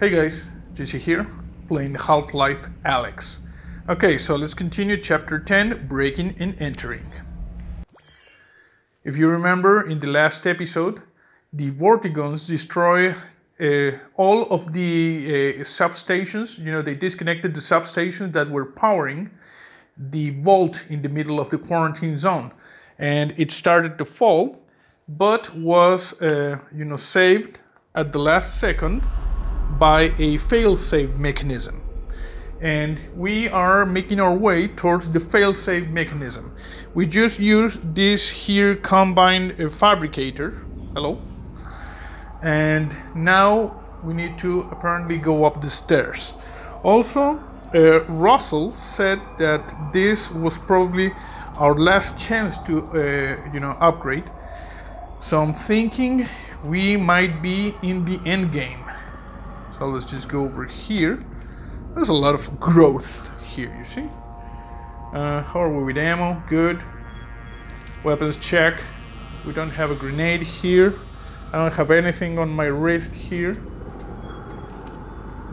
Hey guys, Jesse here, playing Half-Life Alyx. Okay, so let's continue chapter 10, Breaking and Entering. If you remember in the last episode, the Vortigaunts destroy uh, all of the uh, substations, you know, they disconnected the substations that were powering the vault in the middle of the quarantine zone. And it started to fall, but was, uh, you know, saved at the last second by a fail-safe mechanism. And we are making our way towards the fail-safe mechanism. We just use this here combined uh, fabricator. Hello. And now we need to apparently go up the stairs. Also, uh, Russell said that this was probably our last chance to, uh, you know, upgrade. So I'm thinking we might be in the end game. So let's just go over here. There's a lot of growth here, you see? Uh, how are we with ammo? Good. Weapons check. We don't have a grenade here. I don't have anything on my wrist here.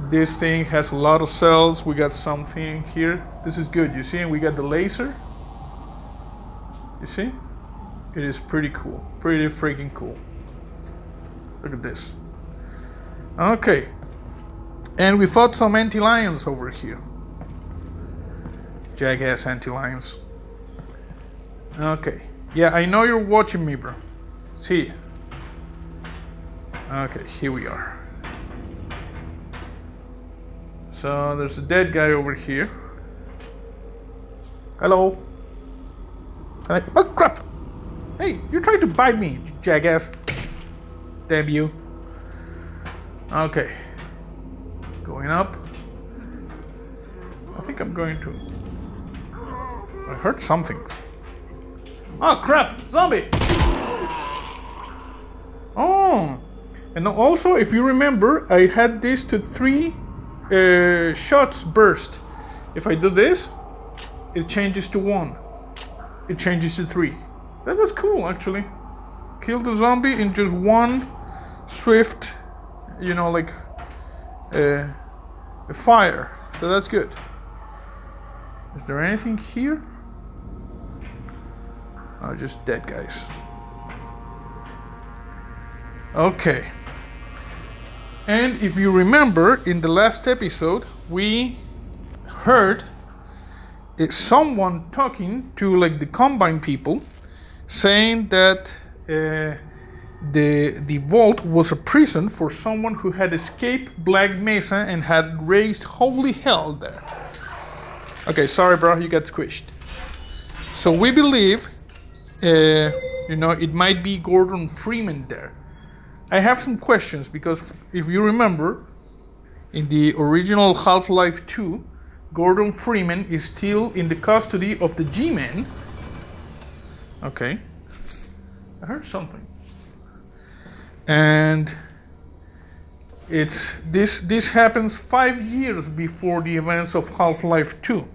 This thing has a lot of cells. We got something here. This is good, you see? And we got the laser. You see? It is pretty cool. Pretty freaking cool. Look at this. Okay, and we fought some antlions over here. Jackass antlions. Okay. Yeah, I know you're watching me, bro. See. Okay, here we are. So there's a dead guy over here. Hello. Oh crap! Hey, you tried to bite me, jackass. Damn you. Okay. Going up. I think I'm going to... I heard something. Oh crap! Zombie! Oh! And also, if you remember, I had this to three uh, shots burst. If I do this, it changes to one. It changes to three. That was cool, actually. Kill the zombie in just one swift, you know, like uh, a fire. So that's good. Is there anything here? Oh, just dead guys. Okay. And if you remember, in the last episode, we heard someone talking to like the Combine people, saying that uh, the the vault was a prison for someone who had escaped Black Mesa and had raised holy hell there. Okay, sorry, bro, you got squished. So we believe, uh, you know, it might be Gordon Freeman there. I have some questions because if you remember, in the original Half-Life 2, Gordon Freeman is still in the custody of the G-Man. Okay. I heard something and it's this this happens five years before the events of Half-Life 2.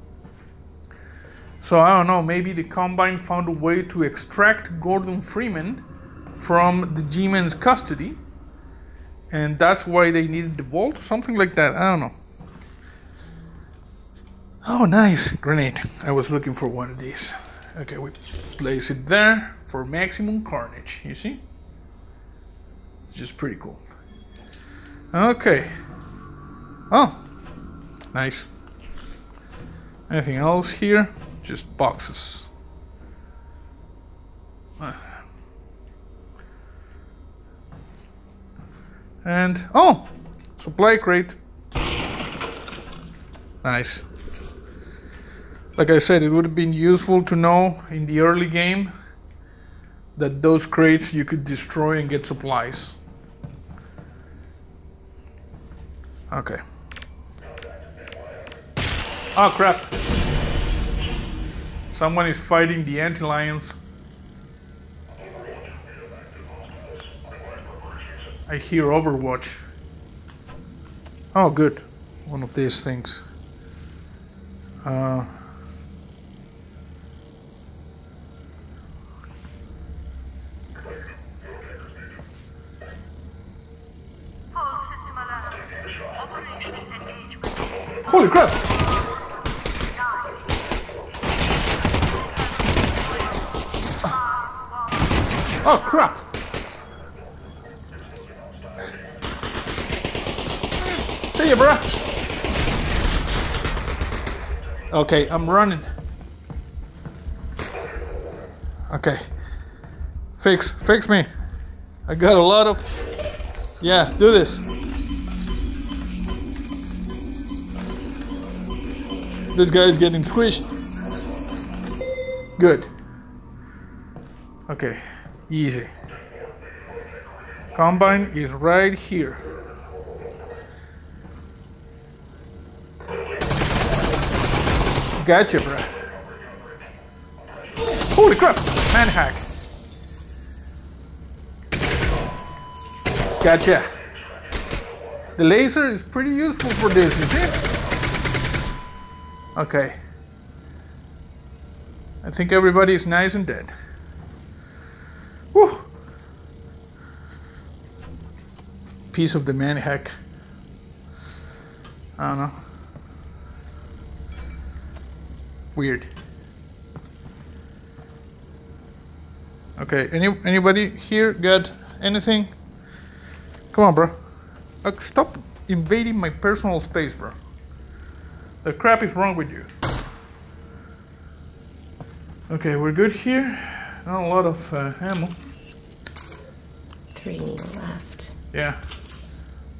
So I don't know, maybe the Combine found a way to extract Gordon Freeman from the G-Man's custody, and that's why they needed the vault, something like that. I don't know. Oh, nice grenade! I was looking for one of these. Okay, we place it there for maximum carnage. You see? Which is pretty cool. Okay. Oh, nice. Anything else here? Just boxes. And, oh, supply crate. Nice. Like I said, it would have been useful to know in the early game that those crates you could destroy and get supplies. Okay. Oh crap! Someone is fighting the antlions. I hear Overwatch. Oh good. One of these things. Uh... Holy crap! Oh crap! See ya, bruh! Okay, I'm running. Okay. Fix, fix me. I got a lot of. Yeah, do this. This guy is getting squished. Good. Okay, easy. Combine is right here. Gotcha. Holy crap! Manhack. Gotcha. The laser is pretty useful for this, you see? Okay. I think everybody is nice and dead. Whew. Piece of the manhack. I don't know. Weird. Okay, any anybody here got anything? Come on, bro. Uh, stop invading my personal space, bro. The crap is wrong with you. Okay, we're good here. Not a lot of uh, ammo. Three left. Yeah,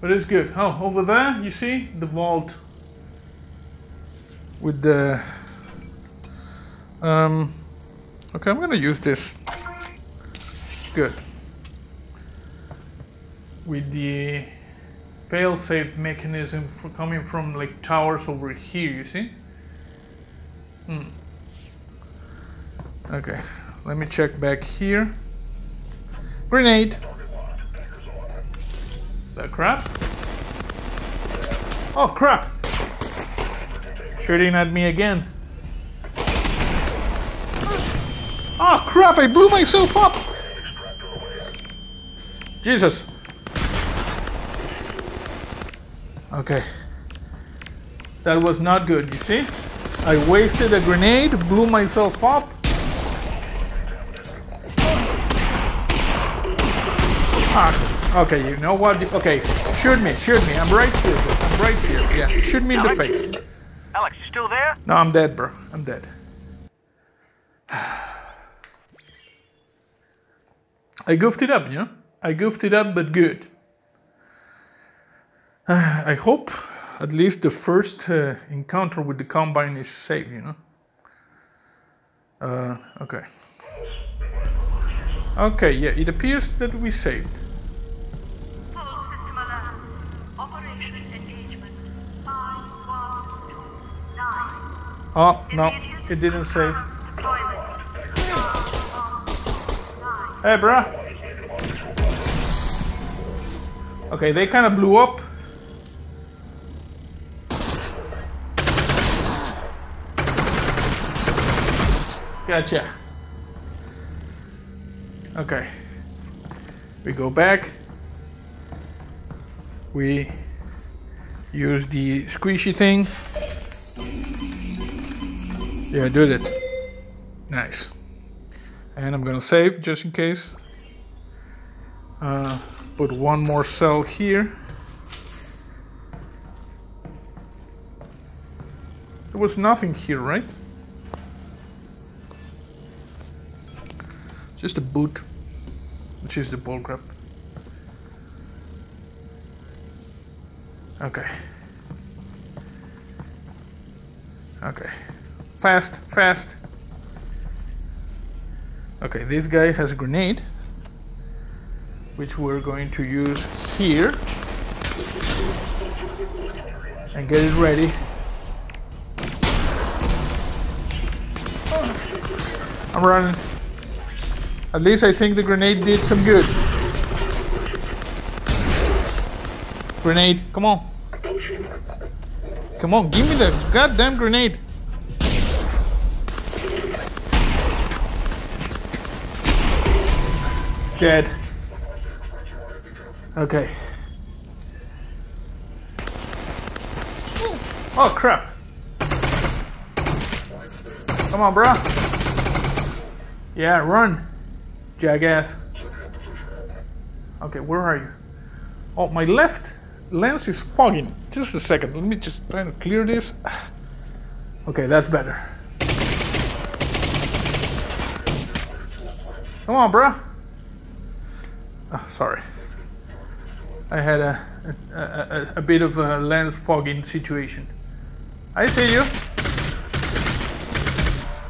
but it's good. Oh, over there, you see the vault with the. Um. Okay, I'm gonna use this. Good. With the fail-safe mechanism for coming from like towers over here, you see? Hmm. Okay, let me check back here. Grenade. The crap? Oh crap! Shooting at me again. Oh crap, I blew myself up! Jesus. Okay. That was not good, you see? I wasted a grenade, blew myself up. Ah, okay, you know what? Okay, shoot me, shoot me. I'm right here, bro. I'm right here. Yeah, shoot me in the face. Alyx, you still there? No, I'm dead, bro. I'm dead. I goofed it up, you know? I goofed it up, but good. I hope at least the first uh, encounter with the Combine is safe, you know? Uh, okay. Okay, yeah, it appears that we saved. Full system alert. Operation engagement. 5129. Oh, no, it didn't save. Hey, bruh. Okay, they kind of blew up. Gotcha. Okay. We go back. We use the squishy thing. Yeah, I did it. Nice. And I'm gonna save just in case. Uh, put one more cell here. There was nothing here, right? Just a boot, which is the bullcrap. Okay. Okay. Fast, fast. Okay, this guy has a grenade, which we're going to use here. And get it ready. I'm running. At least I think the grenade did some good. Grenade, come on. Come on, give me the goddamn grenade. Dead. Okay. Oh crap. Come on, bro. Yeah, run. Jackass. Okay, where are you? Oh, my left lens is fogging. Just a second. Let me just try to clear this. Okay, that's better. Come on, bro. Oh, ah, sorry. I had a, a, a, a bit of a lens fogging situation. I see you.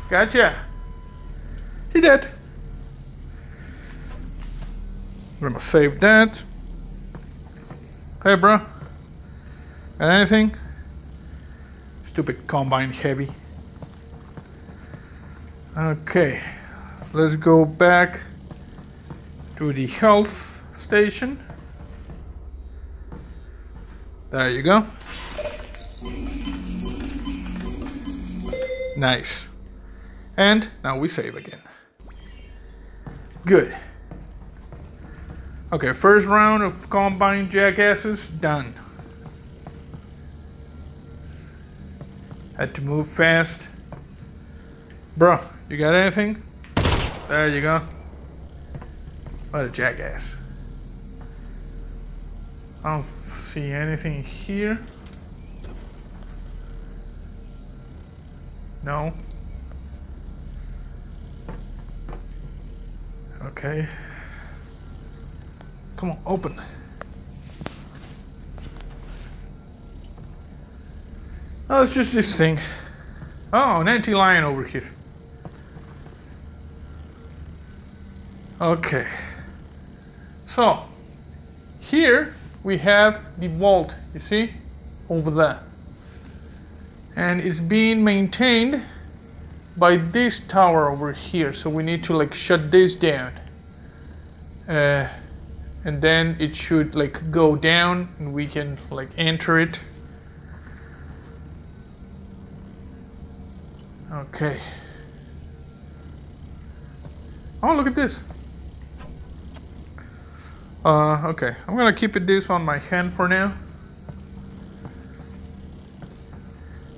Gotcha. He dead. I'm gonna save that. Hey, bro. And anything? Stupid combine heavy. Okay, let's go back to the health station. There you go. Nice. And now we save again. Good. Okay, first round of combine jackasses done. Had to move fast. Bro, you got anything? There you go. What a jackass. I don't see anything here. No. Okay. Come on, open. Oh, it's just this thing. Oh, an antlion over here. Okay. So, here we have the vault, you see? Over there. And it's being maintained by this tower over here. So we need to like shut this down. Uh, and then it should like go down and we can like enter it. Okay. Oh look at this. Uh okay. I'm gonna keep it this on my hand for now.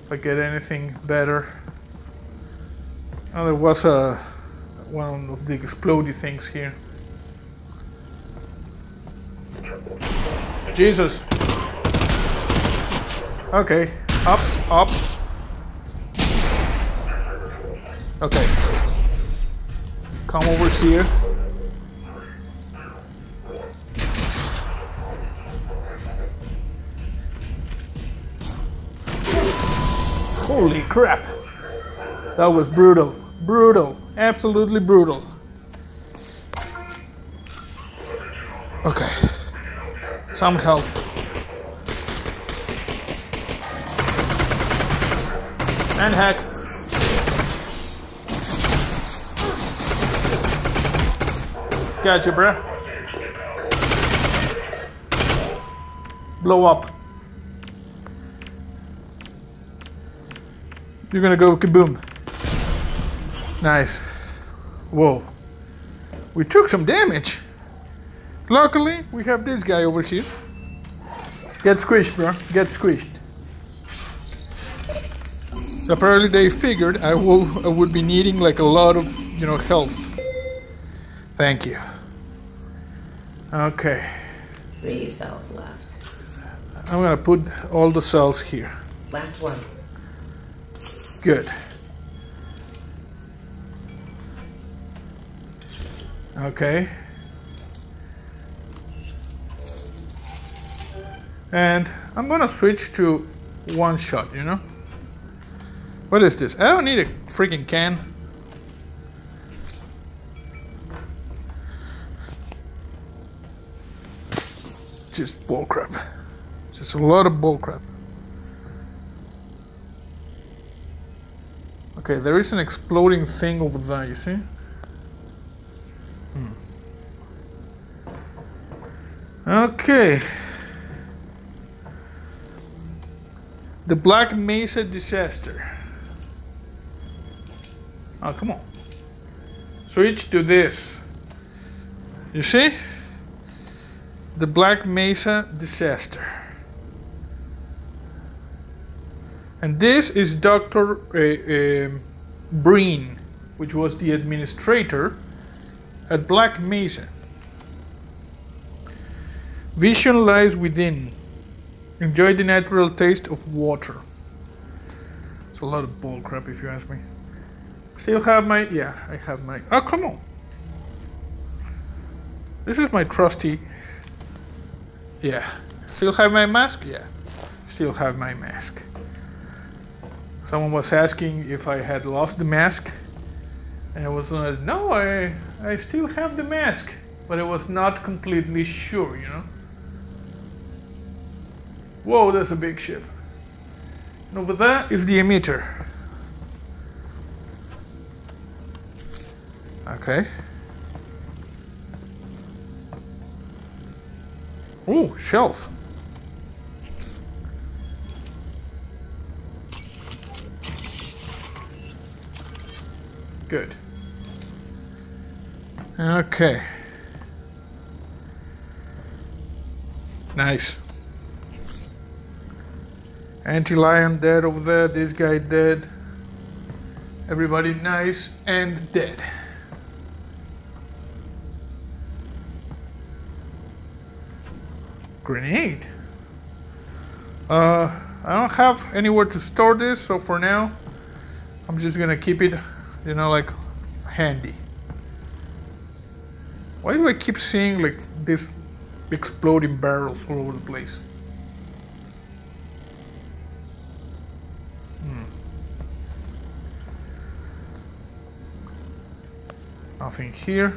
If I get anything better. Oh there was a one of the explodey things here Jesus. Okay, up, up. Okay. Come over here. Holy crap. That was brutal. Brutal. Absolutely brutal. Okay some health. And hack. Gotcha, bruh. Blow up. You're gonna go kaboom. Nice. Whoa. We took some damage. Luckily, we have this guy over here. Get squished, bro. Get squished. Apparently they figured I will I would be needing like a lot of, you know, health. Thank you. Okay. Three cells left. I'm gonna put all the cells here. Last one. Good. Okay. And I'm gonna switch to one shot, you know? What is this? I don't need a freaking can. Just bullcrap. Just a lot of bullcrap. Okay, there is an exploding thing over there, you see? Hmm. Okay. The Black Mesa disaster. Oh, come on. Switch to this. You see? The Black Mesa disaster. And this is Dr. Uh, um Breen, which was the administrator at Black Mesa. Vision lies within. Enjoy the natural taste of water. It's a lot of bull crap if you ask me. Still have my yeah, I have my oh come on. This is my trusty Yeah. Still have my mask? Yeah. Still have my mask. Someone was asking if I had lost the mask. And I was like, no, I I still have the mask. But I was not completely sure, you know? Whoa, that's a big ship. And over there is the emitter. Okay. Ooh, shells. Good. Okay. Nice. Antlion dead over there. This guy dead. Everybody nice and dead. Grenade. Uh, I don't have anywhere to store this, so for now, I'm just gonna keep it, you know, like handy. Why do I keep seeing like this exploding barrels all over the place? Nothing here.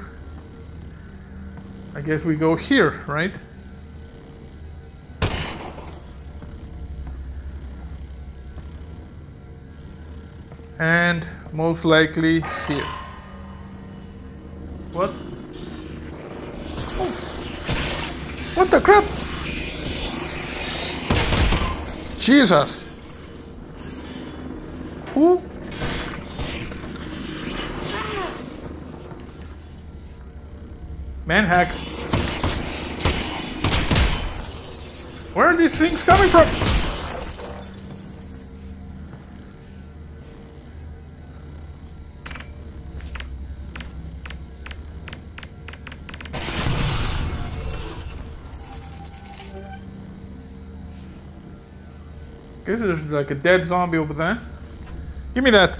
I guess we go here, right? And most likely here. What? Oh. What the crap? Jesus. Who? Manhack. Where are these things coming from? Guess there's like a dead zombie over there. Give me that.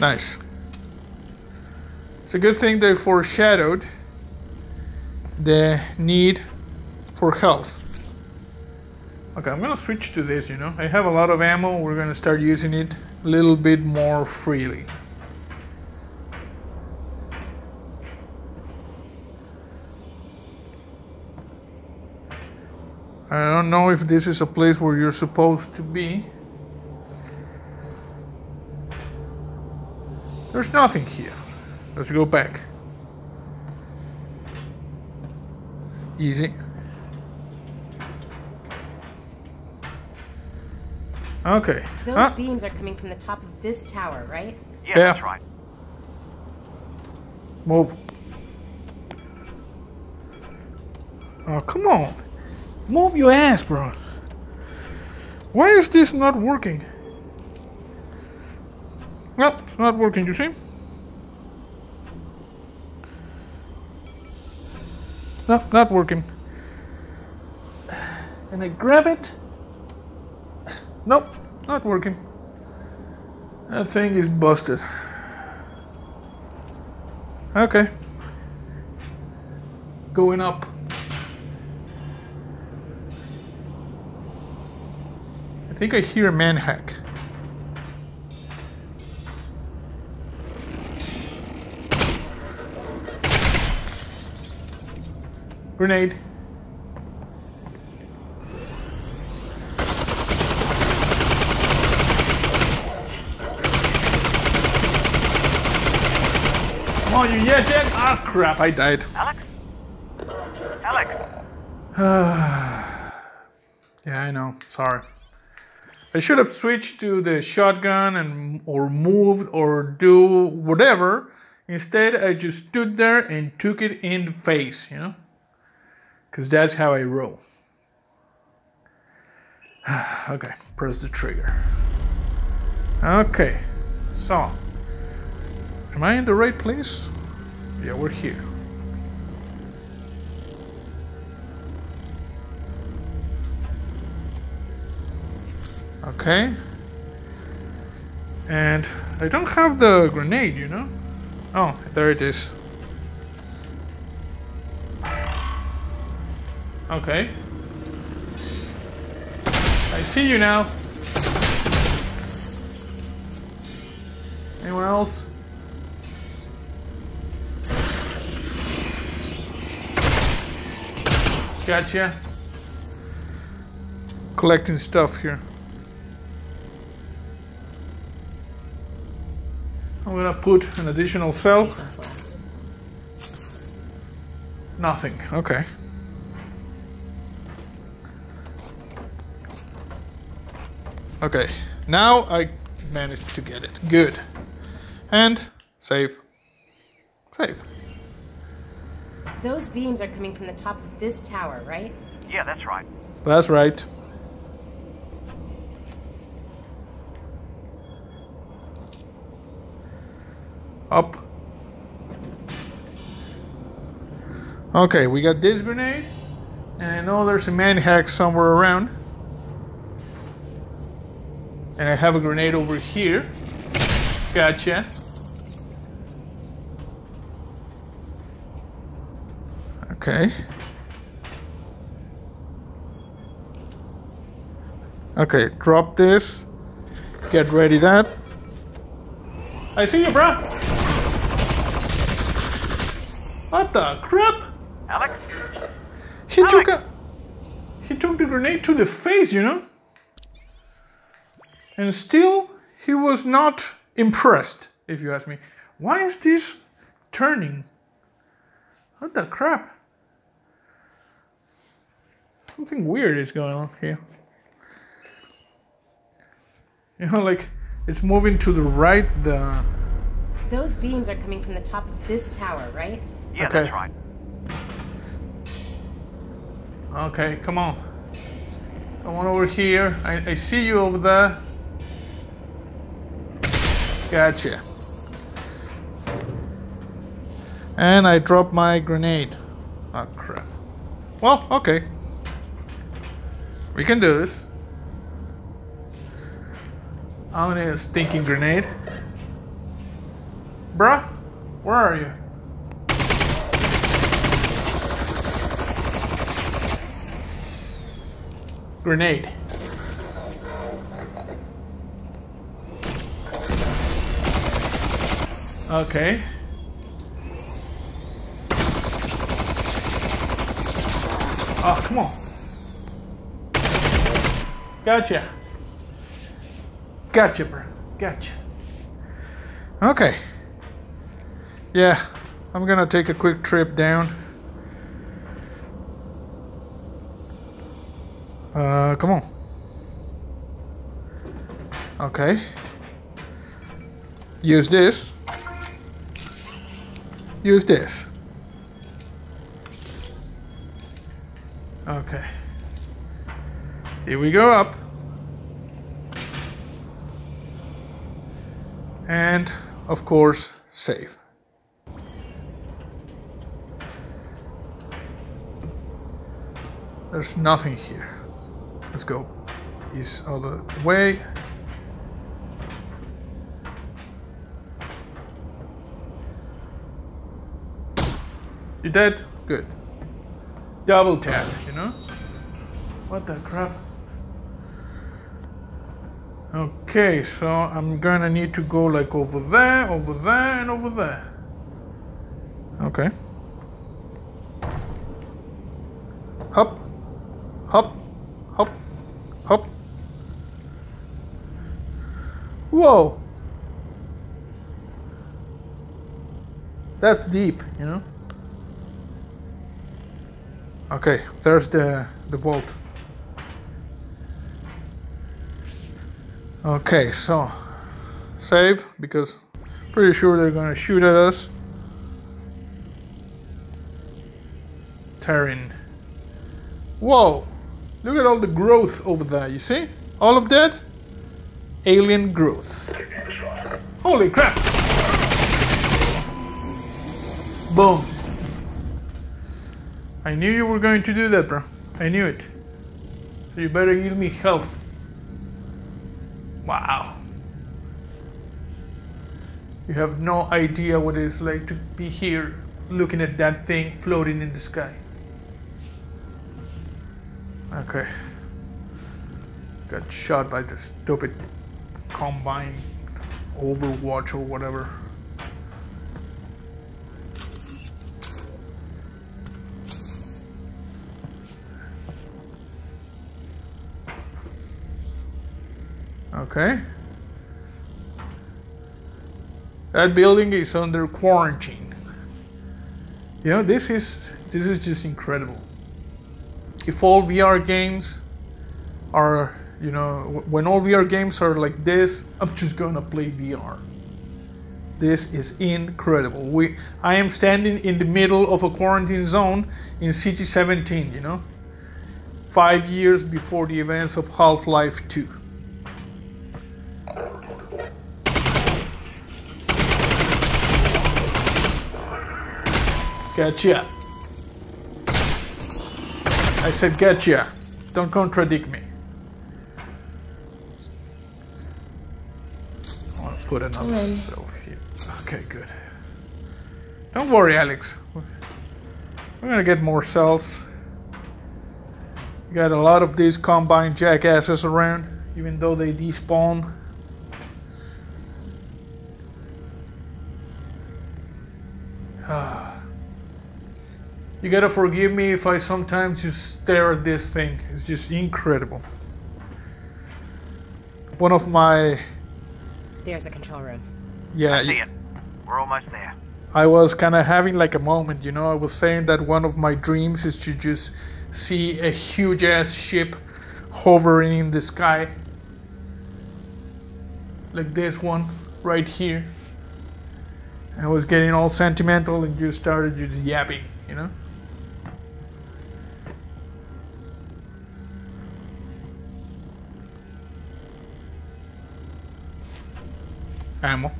Nice. It's a good thing they foreshadowed the need for health. Okay, I'm gonna switch to this, you know. I have a lot of ammo, we're gonna start using it a little bit more freely. I don't know if this is a place where you're supposed to be. There's nothing here. Let's go back. Easy. Okay. Those Ah, beams are coming from the top of this tower, right? Yes, Yeah. that's right. move. Oh, come on. Move your ass, bro. Why is this not working? Not working, you see? No, not working. Can I grab it? Nope, not working. That thing is busted. Okay. Going up. I think I hear a manhack. Grenade. Come on, you yeah, Jet! Ah, crap, I died. Alyx? Alyx? Yeah, I know. Sorry. I should have switched to the shotgun and or moved or do whatever. Instead, I just stood there and took it in the face, you know? Because that's how I roll. okay, press the trigger. Okay, so. Am I in the right place? Yeah, we're here. Okay. And I don't have the grenade, you know? Oh, there it is. Okay. I see you now. Anyone else? Gotcha. Collecting stuff here. I'm gonna put an additional cell. Nothing. Okay. Okay. Now I managed to get it. Good. And save. Save. Those beams are coming from the top of this tower, right? Yeah, that's right. That's right. Up. Okay, we got this grenade. And I know there's a manhack somewhere around. And I have a grenade over here. Gotcha. Okay. Okay, drop this. Get ready that. I see you, bro. What the crap? Alyx? He took a he took the grenade to the face, you know? And still he was not impressed, if you ask me. Why is this turning? What the crap? Something weird is going on here. You know, like it's moving to the right, the Those beams are coming from the top of this tower, right? Yeah, Okay. that's right. Okay, come on. Come on over here. I, I see you over there. Gotcha. And I dropped my grenade. Oh crap. Well, okay. We can do this. I'm gonna stinking grenade. Bruh, where are you? Grenade. Okay. Oh, come on. Gotcha. Gotcha, bro. Gotcha. Okay. Yeah, I'm gonna take a quick trip down. Uh, come on. Okay. Use this. Use this. Okay. Here we go up. And, of course, save. There's nothing here. Let's go this other way. You dead? Good. Double tap, you know? What the crap? Okay, so I'm gonna need to go like over there, over there, and over there. Okay. Hop, hop, hop, hop. Whoa! That's deep, you know? Okay, there's the, the vault. Okay, so save because pretty sure they're gonna shoot at us. Terran. Whoa! Look at all the growth over there, you see? All of that? Alien growth. Holy crap! Boom. I knew you were going to do that, bro. I knew it. So you better give me health. Wow. You have no idea what it is like to be here looking at that thing floating in the sky. Okay. Got shot by the stupid combine overwatch or whatever. Okay. That building is under quarantine. You know, this is this is just incredible. If all VR games are, you know, when all VR games are like this, I'm just gonna play VR. This is incredible. We, I am standing in the middle of a quarantine zone in City 17, you know, five years before the events of Half-Life 2. Gotcha. I said gotcha. Don't contradict me. I'll put another cell here. Okay, good. Don't worry, Alyx. We're gonna get more cells. Got a lot of these combine jackasses around, even though they despawn. Ah. You gotta forgive me if I sometimes just stare at this thing. It's just incredible. One of my There's the control room. yeah. I see it. We're almost there. I was kind of having like a moment, you know. I was saying that one of my dreams is to just see a huge ass ship hovering in the sky, like this one right here. I was getting all sentimental and just started just yapping, you know. Ammo.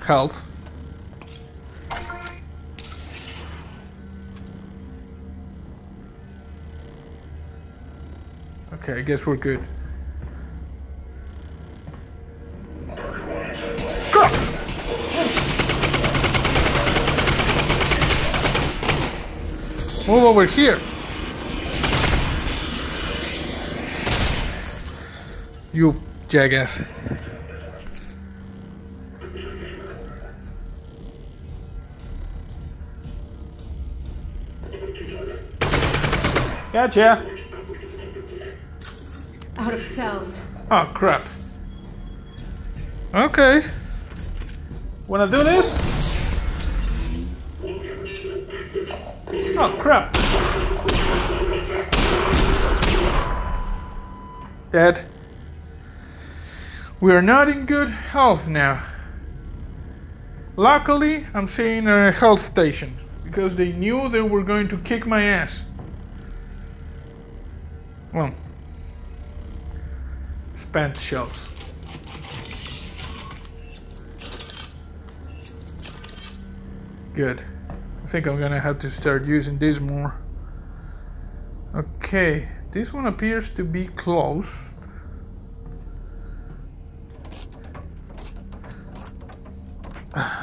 Health. Okay, I guess we're good. Go! Move over here. You jackass. Gotcha. Out of cells. Oh crap. Okay. Wanna do this? Oh crap. Dead. We are not in good health now. Luckily, I'm seeing a health station because they knew they were going to kick my ass. Well, spent shells. Good. I think I'm gonna have to start using this more. Okay, this one appears to be close.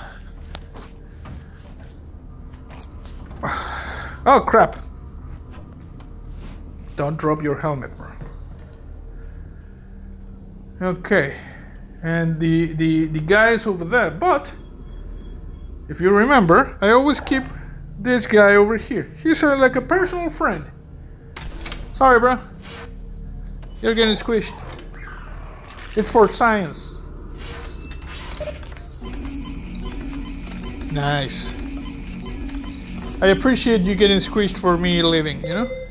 Oh crap! Don't drop your helmet, bro. Okay, and the the the guy is over there. But if you remember, I always keep this guy over here. He's uh, like a personal friend. Sorry, bro. You're getting squished. It's for science. Nice. I appreciate you getting squished for me living, you know?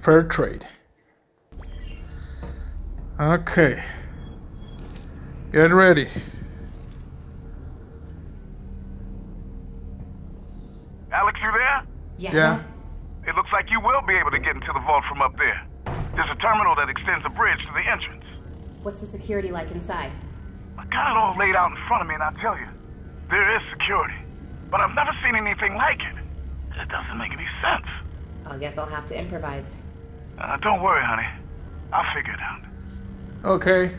Fair trade. Okay. Get ready. Alyx, you there? Yeah. Yeah. It looks like you will be able to get into the vault from up there. There's a terminal that extends a bridge to the entrance. What's the security like inside? I got it all laid out in front of me, and I tell you, there is security. But I've never seen anything like it. It doesn't make any sense. I guess I'll have to improvise. Uh, don't worry, honey. I'll figure it out. Okay.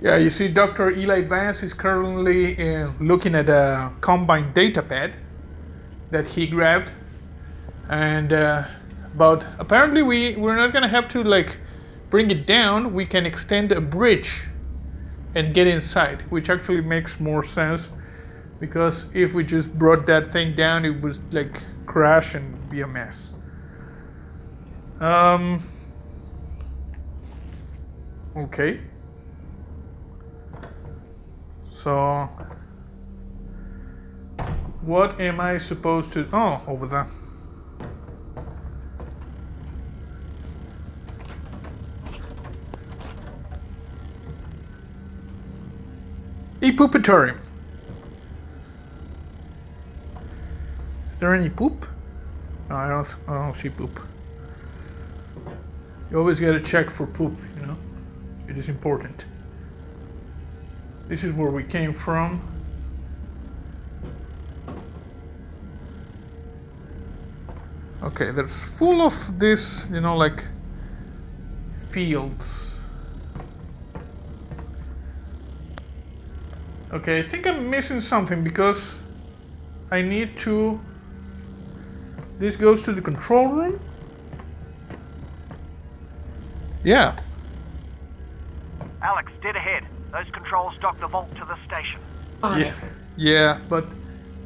Yeah, you see, Dr. Eli Vance is currently uh, looking at a Combine data pad that he grabbed, and uh, but apparently we we're not gonna have to like bring it down. We can extend a bridge and get inside, which actually makes more sense because if we just brought that thing down, it would like crash and be a mess. Um. Okay. So, what am I supposed to? Oh, over there. A poopatorium. Is there any poop? No, I don't. I don't see poop. You always gotta check for poop, you know? It is important. This is where we came from. Okay, there's full of this, you know, like fields. Okay, I think I'm missing something because I need to. This goes to the control room. Yeah. Alyx, dead ahead. Those controls dock the vault to the station. On yeah. it. Yeah, but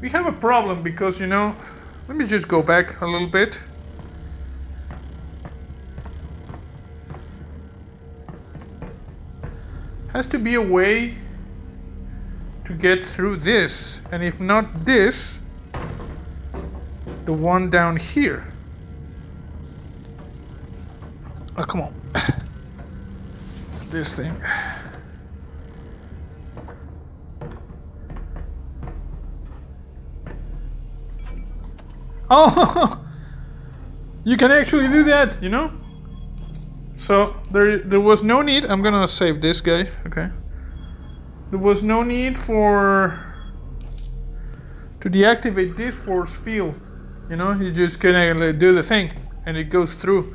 we have a problem because you know. Let me just go back a little bit. Has to be a way to get through this, and if not this, the one down here. Oh, come on. This thing. Oh, you can actually do that, you know. So there, there was no need. I'm gonna save this guy. Okay. There was no need for to deactivate this force field. You know, you just gonna do the thing, and it goes through.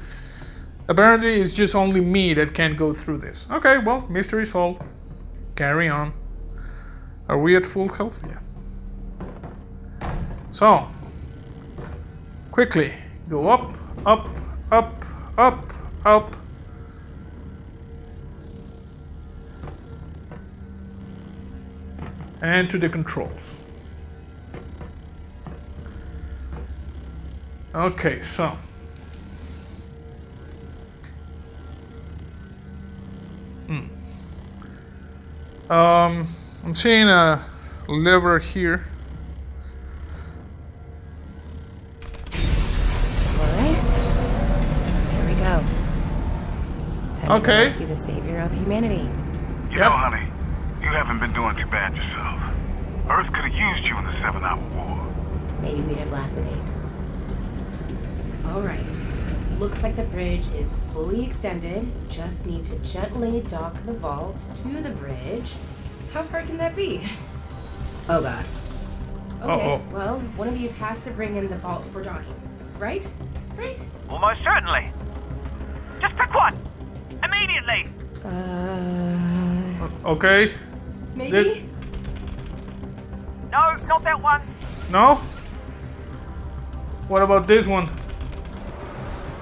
Apparently, it's just only me that can't go through this. Okay, well, mystery solved. Carry on. Are we at full health? Yeah. So, quickly go up, up, up, up, up. And to the controls. Okay, so. Um, I'm seeing a lever here. All right. Here we go. Time Okay. to rescue the savior of humanity. You Yep. know, honey, you haven't been doing too bad yourself. Earth could have used you in the Seven Hour War. Maybe we'd have lasted eight. All right. Looks like the bridge is fully extended. Just need to gently dock the vault to the bridge. How hard can that be? Oh god. Okay, Uh-oh. well, one of these has to bring in the vault for docking. Right? Right? Almost certainly. Just pick one. Immediately. Uh. Okay. Maybe? No, not that one. No? What about this one?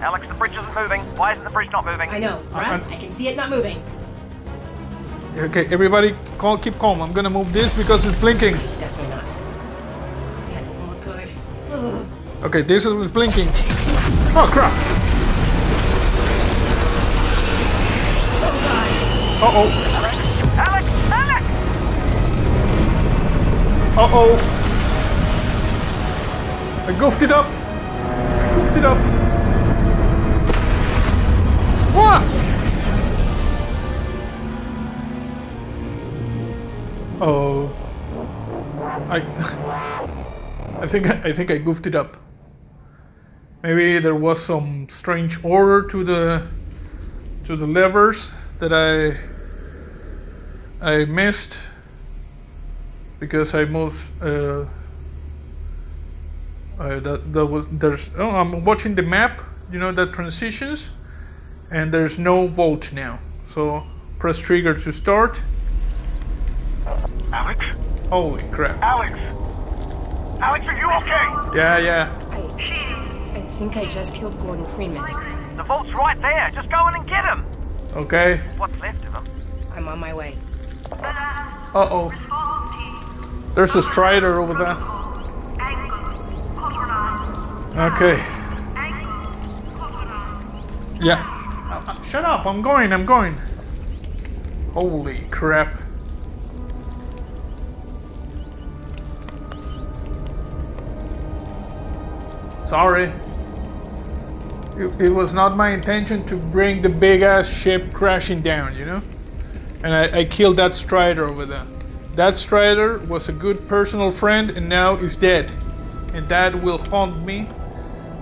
Alyx, the bridge isn't moving. Why isn't the bridge not moving? I know. Russ, I can see it not moving. Okay, everybody call, keep calm. I'm gonna move this because it's blinking. Definitely not. That doesn't look good. Ugh. Okay, this is blinking. Oh crap! Oh god. Uh oh. Alyx! Alyx! Uh oh. I goofed it up. I goofed it up. What? Oh. I. I think I think I goofed it up. Maybe there was some strange order to the to the levers that I I missed because I most uh, uh, that that was there's oh I'm watching the map you know that transitions and there's no volt now so press trigger to start Alyx? holy crap Alyx! Alyx, are you okay? yeah yeah I, I think I just killed Gordon Freeman. The vault's right there. Just go in and get him. okay What's left of him? I'm on my way. uh-oh there's a strider over there okay yeah Shut up i'm going i'm going. Holy crap. Sorry. It, it was not my intention to bring the big ass ship crashing down you know? And I, I killed that strider over there. That strider was a good personal friend and now is dead. And that will haunt me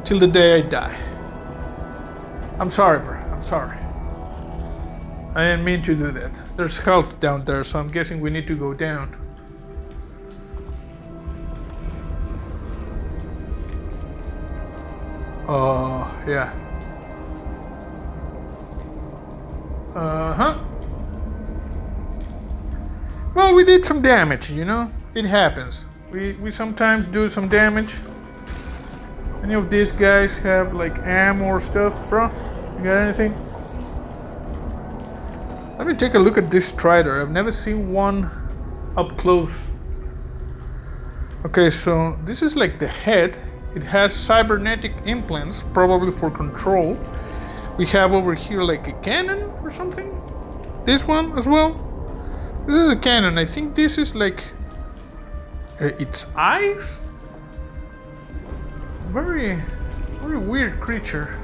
till the day I die. I'm sorry, bro. Sorry. I didn't mean to do that. There's health down there, so I'm guessing we need to go down. Oh, yeah. Uh huh. Well, we did some damage, you know? It happens. We, we sometimes do some damage. Any of these guys have like ammo or stuff, bro? You got anything? Let me take a look at this Strider. I've never seen one up close. Okay, so this is like the head. It has cybernetic implants, probably for control. We have over here like a cannon or something. This one as well. This is a cannon. I think this is like uh, its eyes. Very, very weird creature.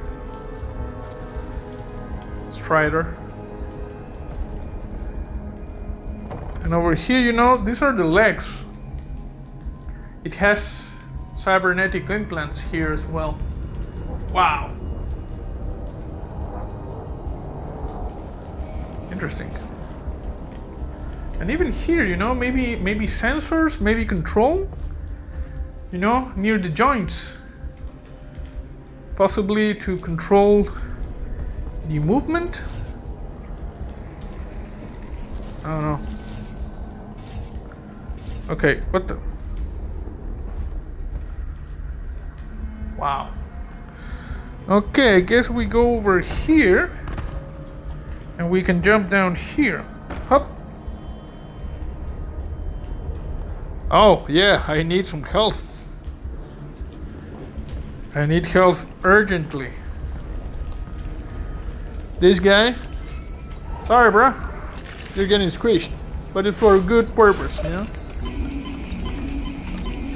And over here, you know, these are the legs. It has cybernetic implants here as well. Wow. Interesting. And even here, you know, maybe maybe sensors, maybe control. You know, near the joints. Possibly to control the movement. I don't know. Okay, what the Wow. Okay, I guess we go over here and we can jump down here. Hop. Oh, yeah, I need some health. I need health urgently. This guy. Sorry, bro. You're getting squished. But it's for a good purpose, you know?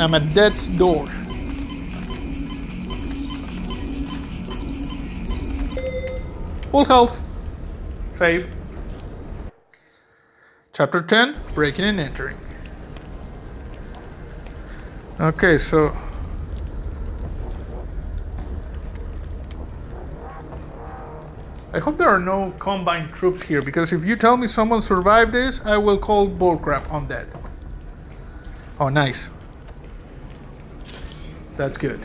I'm at death's door. Full health. Save. Chapter 10 Breaking and Entering. Okay, so. I hope there are no Combine troops here because if you tell me someone survived this, I will call bullcrap on that. Oh, nice. That's good.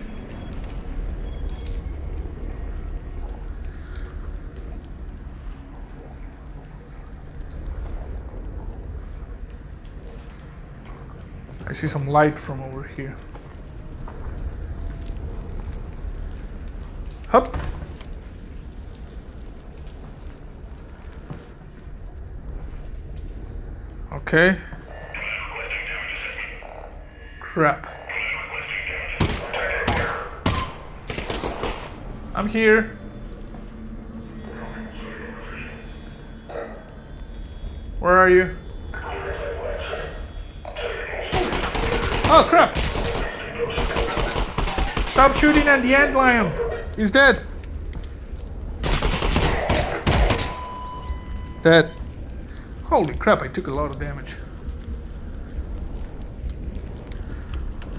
I see some light from over here. Hup. Okay. Crap. I'm here. Where are you? Oh crap! Stop shooting at the antlion! He's dead! Dead. Holy crap, I took a lot of damage.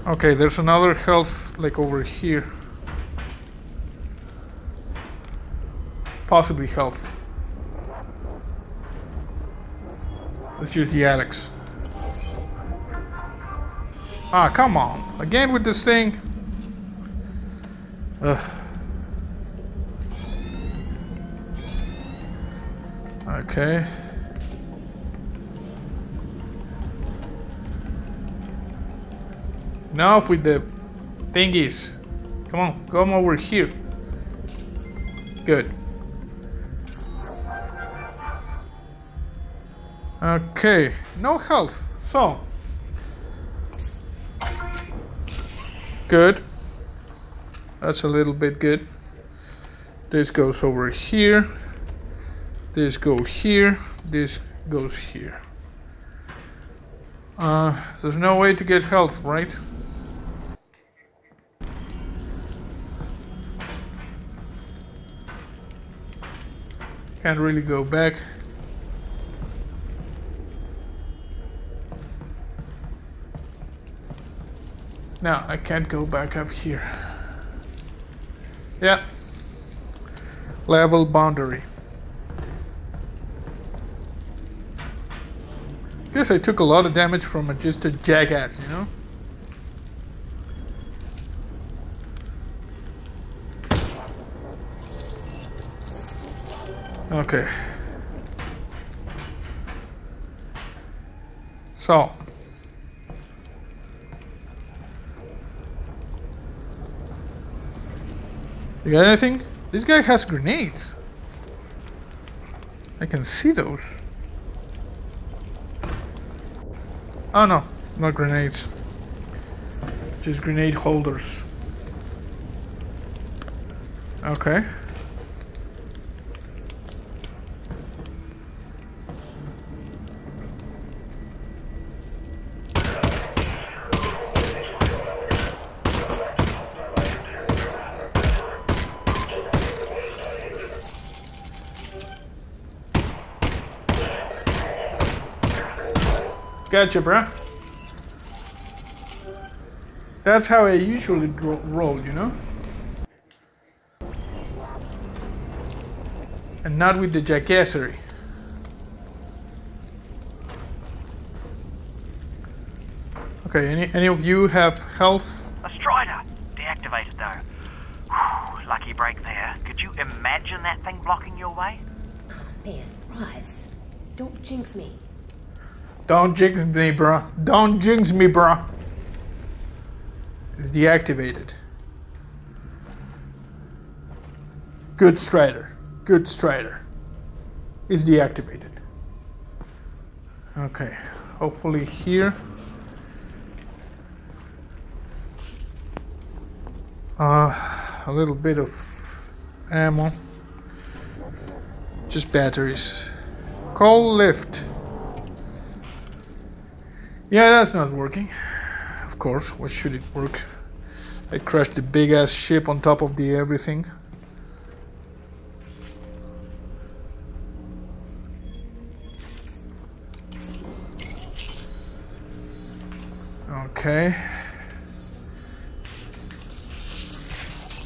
Okay, there's another health like over here. Possibly health. Let's use the Alex. Ah, come on. Again with this thing. Ugh. Okay. Enough with the thingies. Come on, come over here. Good. Okay, no health. So. Good. That's a little bit good. This goes over here. This goes here. This goes here. Uh, there's no way to get health, right? Can't really go back. Now I can't go back up here. Yeah. Level boundary. Guess I took a lot of damage from a, just a jackass, you know? Okay. So. You got anything? This guy has grenades. I can see those. Oh no, not grenades. Just grenade holders. Okay. Gotcha, bruh. That's how I usually roll, you know? And not with the jackassery. Okay, any, any of you have health? A strider! Deactivated though. Whew, lucky break there. Could you imagine that thing blocking your way? Man, Rise. don't jinx me. Don't jinx me, bruh. Don't jinx me, bruh. It's deactivated. Good Strider. Good Strider. Is deactivated. Okay. Hopefully here. Uh, a little bit of ammo. Just batteries. Call lift. Yeah, that's not working. Of course, what should it work? I crashed the big ass ship on top of the everything. Okay.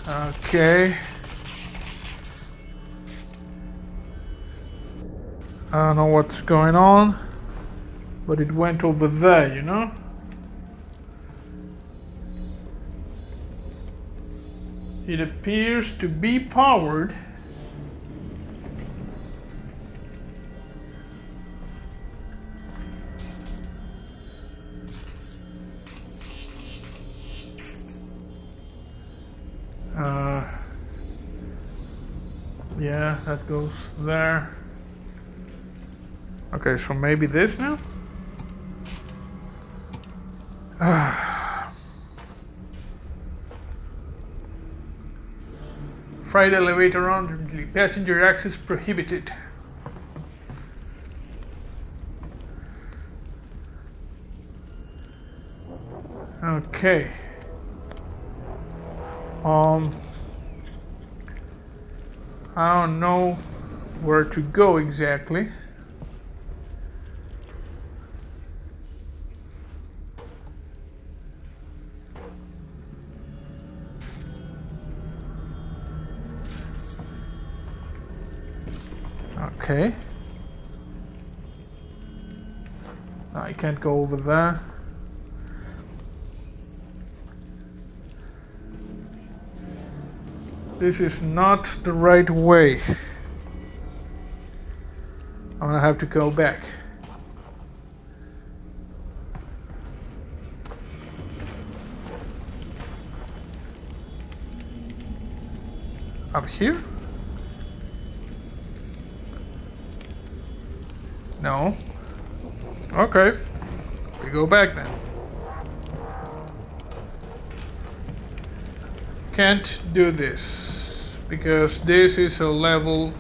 Okay. I don't know what's going on, but it went over there, you know? It appears to be powered. Uh, yeah, that goes there. Okay, so maybe this now? Freight elevator on passenger access prohibited. Okay. Um I don't know where to go exactly. Okay. I can't go over there. This is not the right way. I'm gonna have to go back. Up here? No. Okay. We go back then. Can't do this because this is a level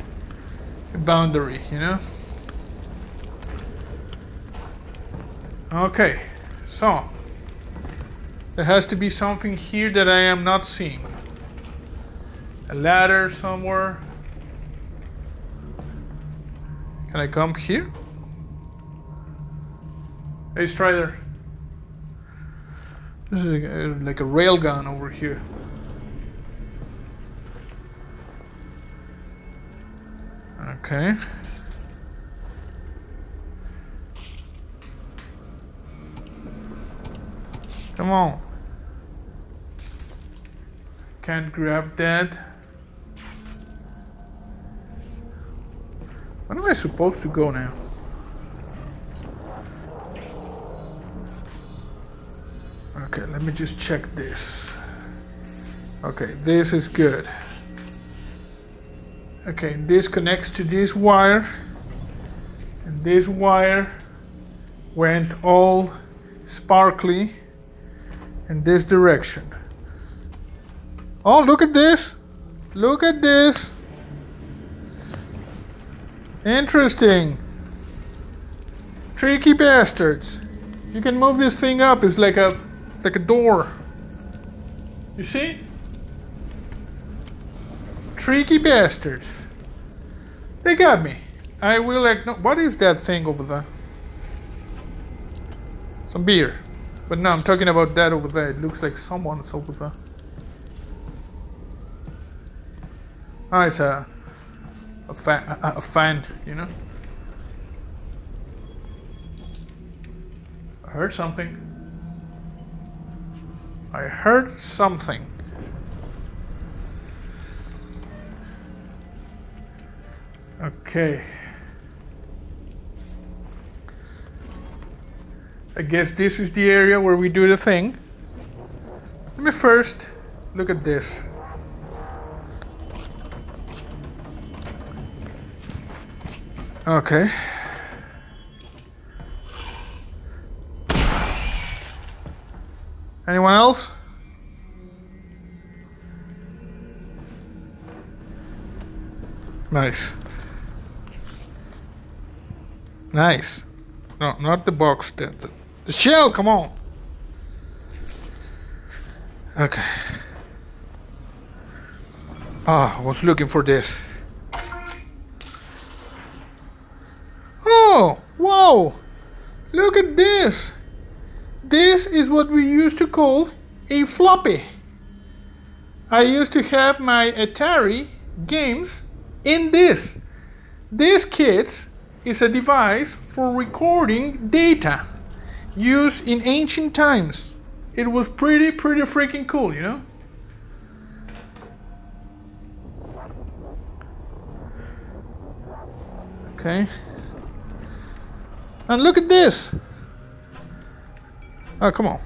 boundary, you know? Okay, so there has to be something here that I am not seeing. A ladder somewhere. Can I come here? Hey Strider. This is a, uh, like a railgun over here. Okay. Come on. Can't grab that. Where am I supposed to go now? Okay, let me just check this. Okay, this is good. Okay, this connects to this wire. And this wire went all sparkly in this direction. Oh, look at this! Look at this! Interesting. Tricky bastards. You can move this thing up. It's like a, it's like a door. You see? Tricky bastards. They got me. I will like. What is that thing over there? Some beer. But no, I'm talking about that over there. It looks like someone's over there. Oh, it's a a fan, a, a fan, you know. I heard something. I heard something. Okay. I guess this is the area where we do the thing. Let me first look at this. Okay. Anyone else? Nice. Nice. No, not the box. The, the, the shell, come on. Okay. Ah, I was looking for this. Oh, whoa! Look at this! This is what we used to call a floppy. I used to have my Atari games in this. This, kids, is a device for recording data used in ancient times. It was pretty, pretty freaking cool, you know? Okay. And look at this. Oh, come on.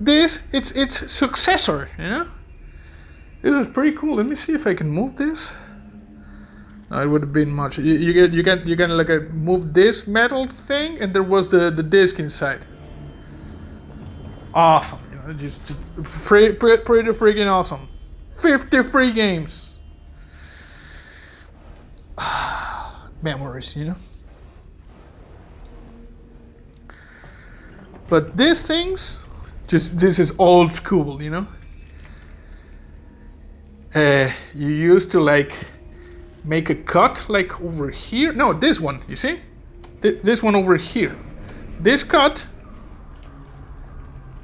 This, it's its successor, you know? This is pretty cool. Let me see if I can move this. No, it would have been much. You, you get, you get, you can like a move this metal thing, and there was the the disc inside. Awesome, you know, just, just free, pretty, pretty freaking awesome. Fifty free games. Memories, you know. But these things, just this is old school, you know. Uh, you used to like make a cut like over here. No, this one, you see? Th this one over here. This cut,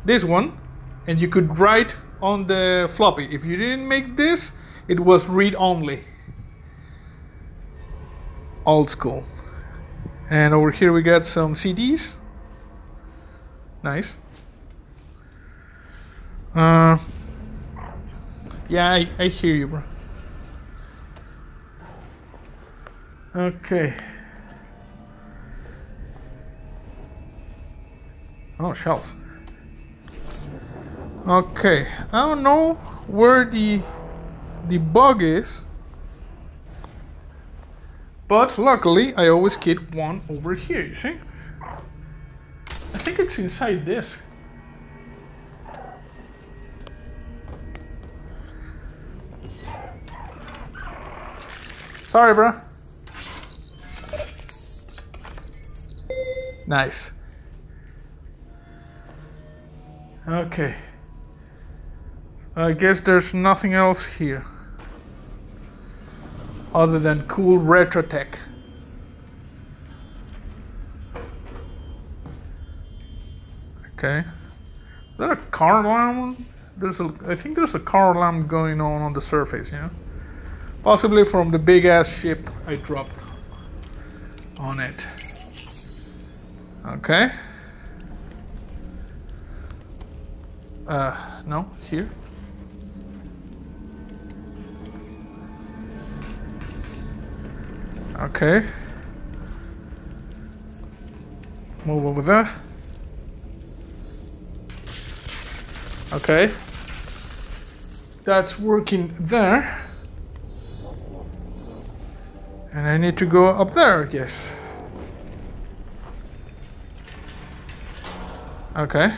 this one, and you could write on the floppy. If you didn't make this, it was read only. old school. And over here we got some CDs. Nice. Uh, yeah, I, I hear you, bro. Okay. Oh, shells. Okay, I don't know where the the bug is. But luckily, I always get one over here, you see? I think it's inside this. Sorry, bro. Nice. Okay. I guess there's nothing else here. Other than cool retro tech. Okay. Is that a car alarm? There's a I think there's a car alarm going on on the surface, yeah? Possibly from the big ass ship I dropped on it. Okay. Uh, no, here. Okay. Move over there. Okay. That's working there. And I need to go up there, I guess. Okay.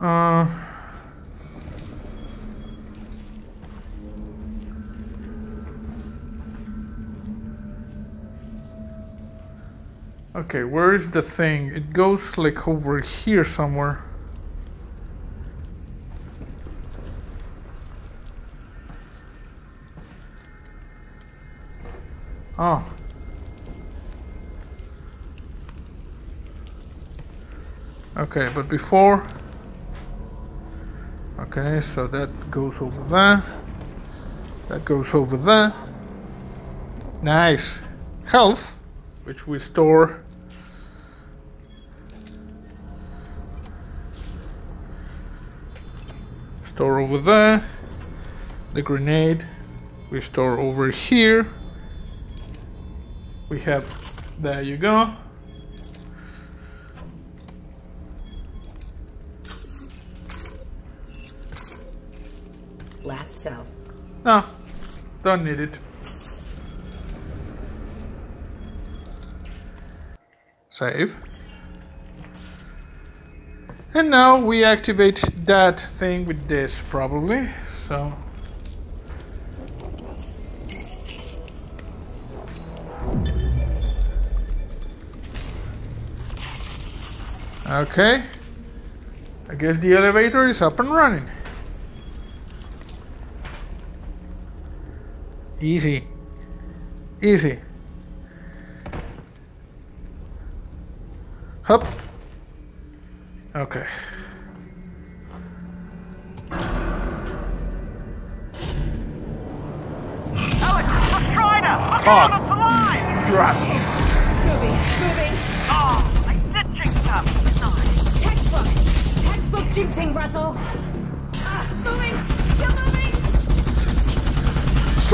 Uh... Okay, where is the thing? It goes like over here somewhere. Oh. Okay, but before... Okay, so that goes over there. That goes over there. Nice. Health, which we store. Store over there. The grenade we store over here. We have there you go. Last cell. no don't need it save and now we activate that thing with this probably so Okay. I guess the elevator is up and running. Easy. Easy.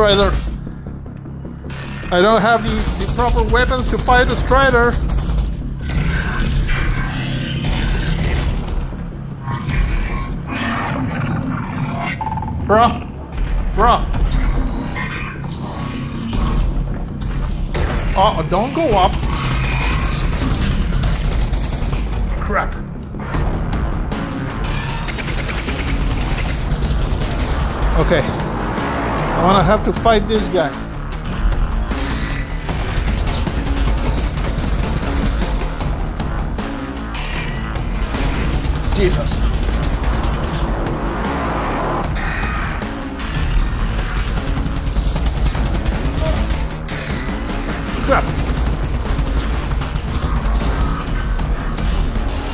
Strider. I don't have the, the proper weapons to fight a Strider. Bruh. Bruh. Uh, don't go up. Crap. Okay. I'm gonna have to fight this guy. Jesus. Crap.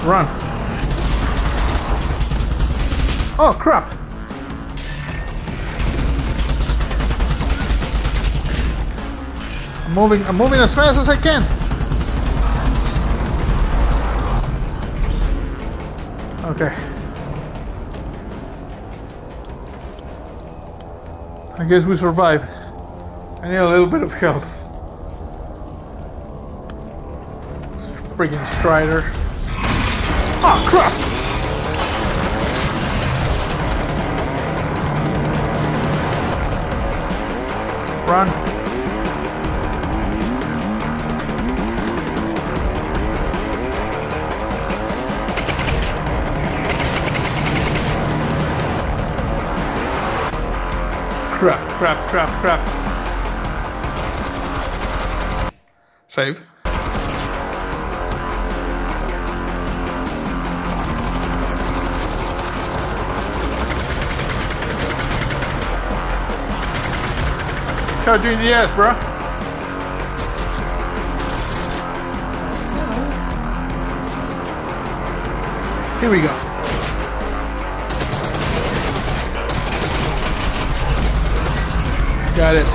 Run. Oh crap! Moving. I'm moving as fast as I can. Okay. I guess we survived. I need a little bit of health. Freaking Strider. Crap, crap, crap, crap. Save. Shot you in the ass, bro. Here we go. Got it.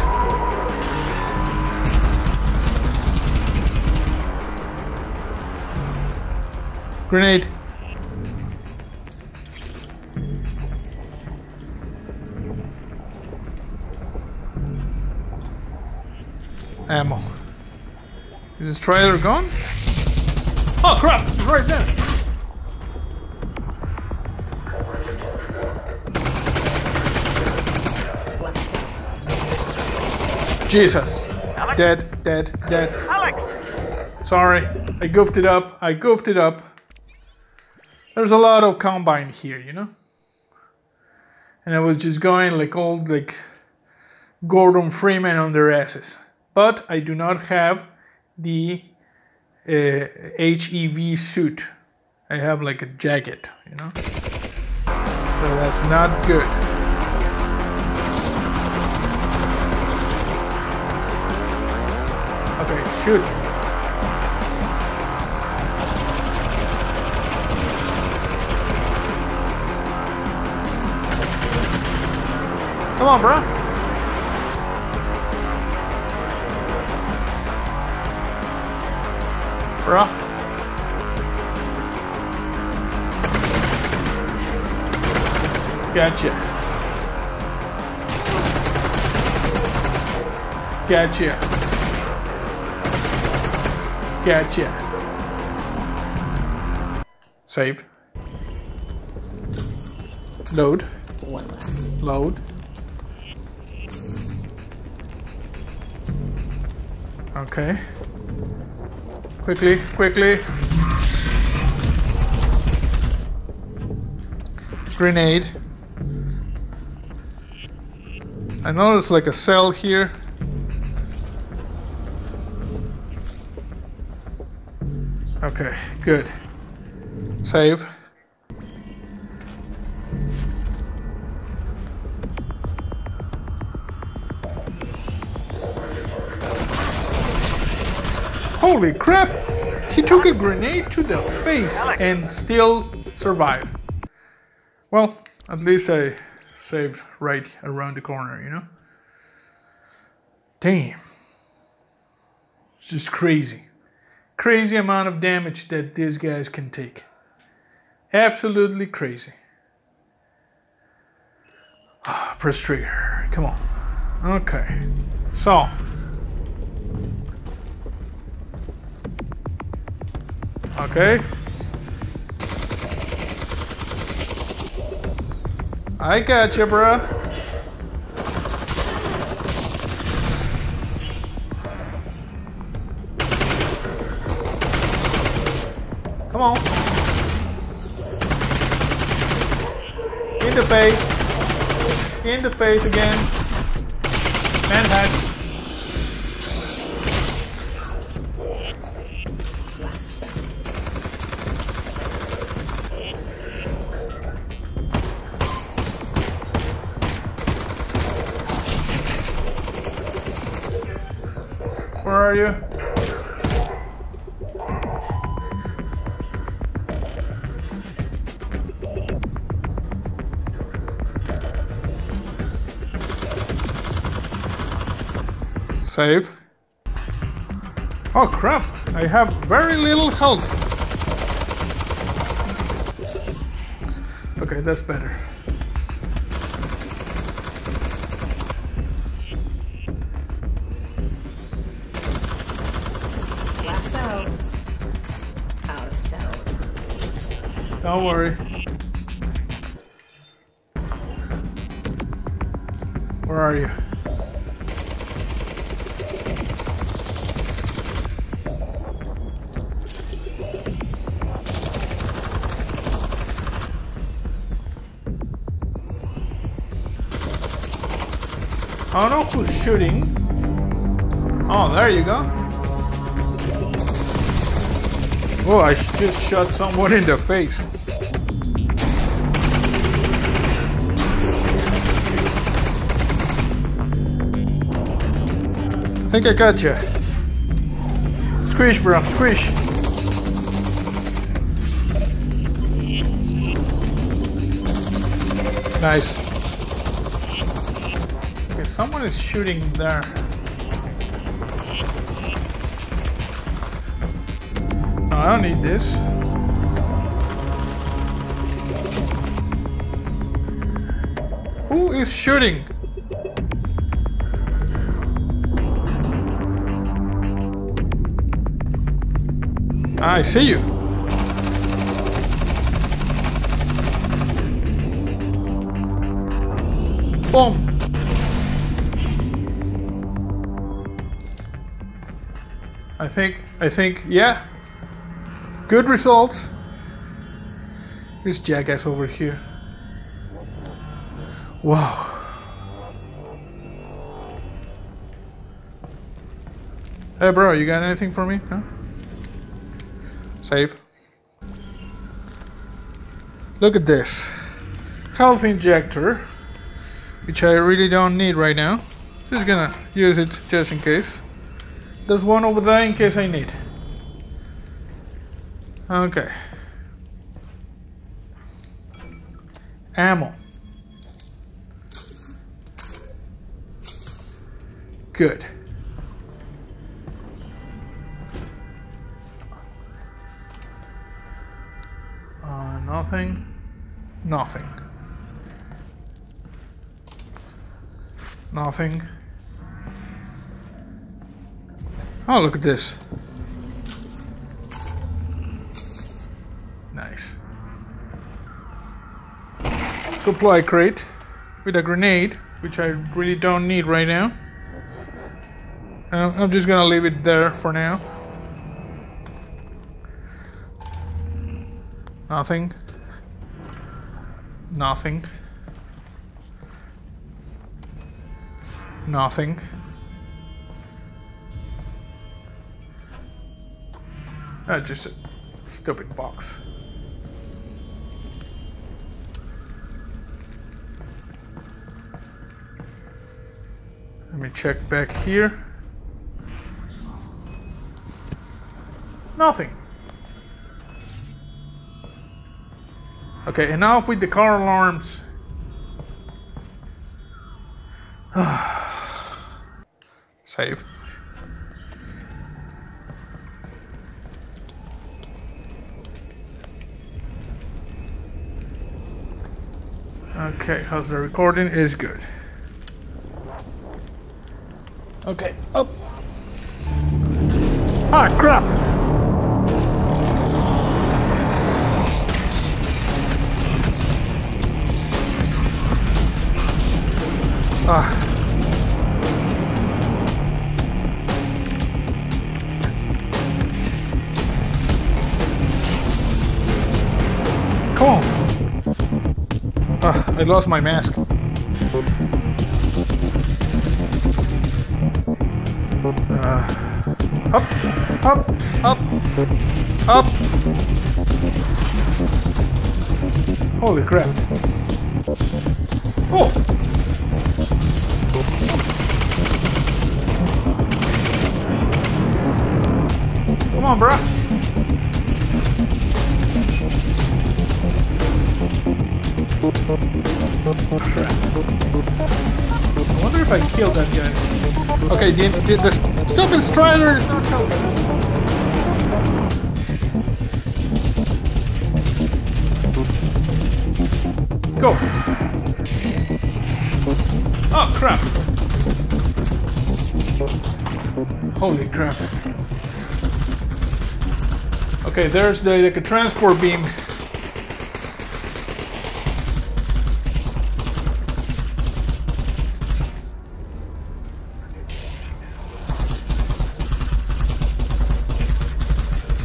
Grenade. Ammo. Is this trailer gone? Oh crap! It's right there! Jesus. Alyx? Dead, dead, dead. Alyx! Sorry, I goofed it up. I goofed it up. There's a lot of combine here, you know? And I was just going like old, like Gordon Freeman on their asses. But I do not have the uh, HEV suit. I have like a jacket, you know? So that's not good. Shoot. Come on, bro. Bro. Gotcha. Gotcha. Gotcha. Save. Load. one left. Load. Okay. Quickly, quickly. Grenade. I know there's like a cell here. Okay, good. Save. Holy crap! He took a grenade to the face and still survived. Well, at least I saved right around the corner, you know? Damn. It's just crazy. Crazy amount of damage that these guys can take. Absolutely crazy. Ah, press trigger. Come on. Okay. So. Okay. I got you, bruh. Come on. In the face. In the face again. Manhattan. Save. Oh crap! I have very little health. Okay, that's better. Out of cells. Don't worry. Shooting. Oh, there you go. Oh, I just shot someone in the face. I think I got you. Squish, bro, squish. Nice. Someone is shooting there. No, I don't need this. Who is shooting? I see you. Boom. I think, yeah. Good results. This jackass over here. Wow. Hey bro, you got anything for me? No? Save. Look at this. Health injector. Which I really don't need right now. Just gonna use it just in case. There's one over there in case I need. Okay. Ammo. Good. Uh, nothing. Nothing. Nothing. Oh, look at this. Nice. Supply crate with a grenade, which I really don't need right now. Uh, I'm just gonna leave it there for now. Nothing. Nothing. Nothing. Uh, just a stupid box. Let me check back here. Nothing. Okay, enough with the car alarms. Save. Okay, how's the recording? Is good. Okay, up. Ah, crap! Ah. I lost my mask. Uh, up, up, up, up. Holy crap. Oh! Come on, bruh. I wonder if I killed that guy. Okay, the, the, the stupid strider is not helping. Go. Oh crap. Holy crap. Okay, there's the like a transport beam.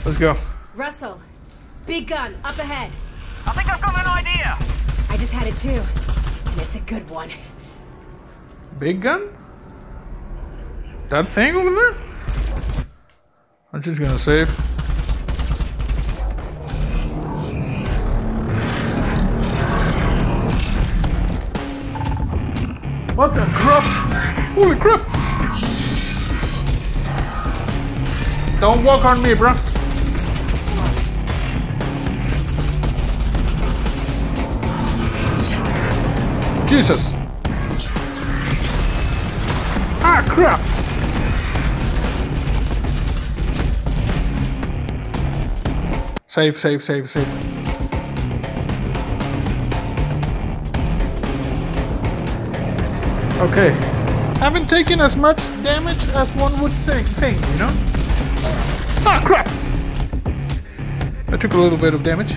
Let's go. Russell, big gun up ahead. I think I've got an idea. I just had it too. And it's a good one. Big gun? That thing over there? I'm just gonna save. What the crap? Holy crap! Don't walk on me, bro. Jesus. Ah, crap! Save, save, save, save. Okay. Haven't taken as much damage as one would say, think, you know? Ah, crap! I took a little bit of damage.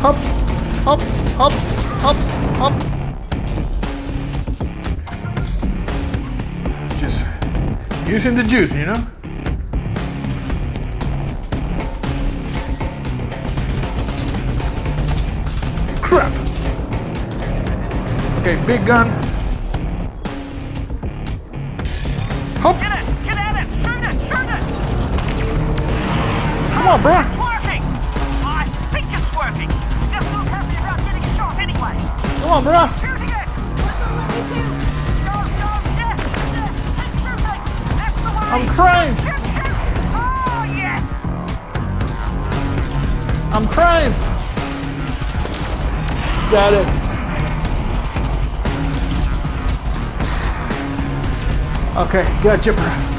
Hop, hop, hop, hop, hop. Just using the juice, you know? Crap. Okay, big gun. Hop. Get it! Get at it! Shoot it! Shoot it! Come on, bruh. The way! I'm trying. I'm trying. Got it. Okay, gotcha, bro.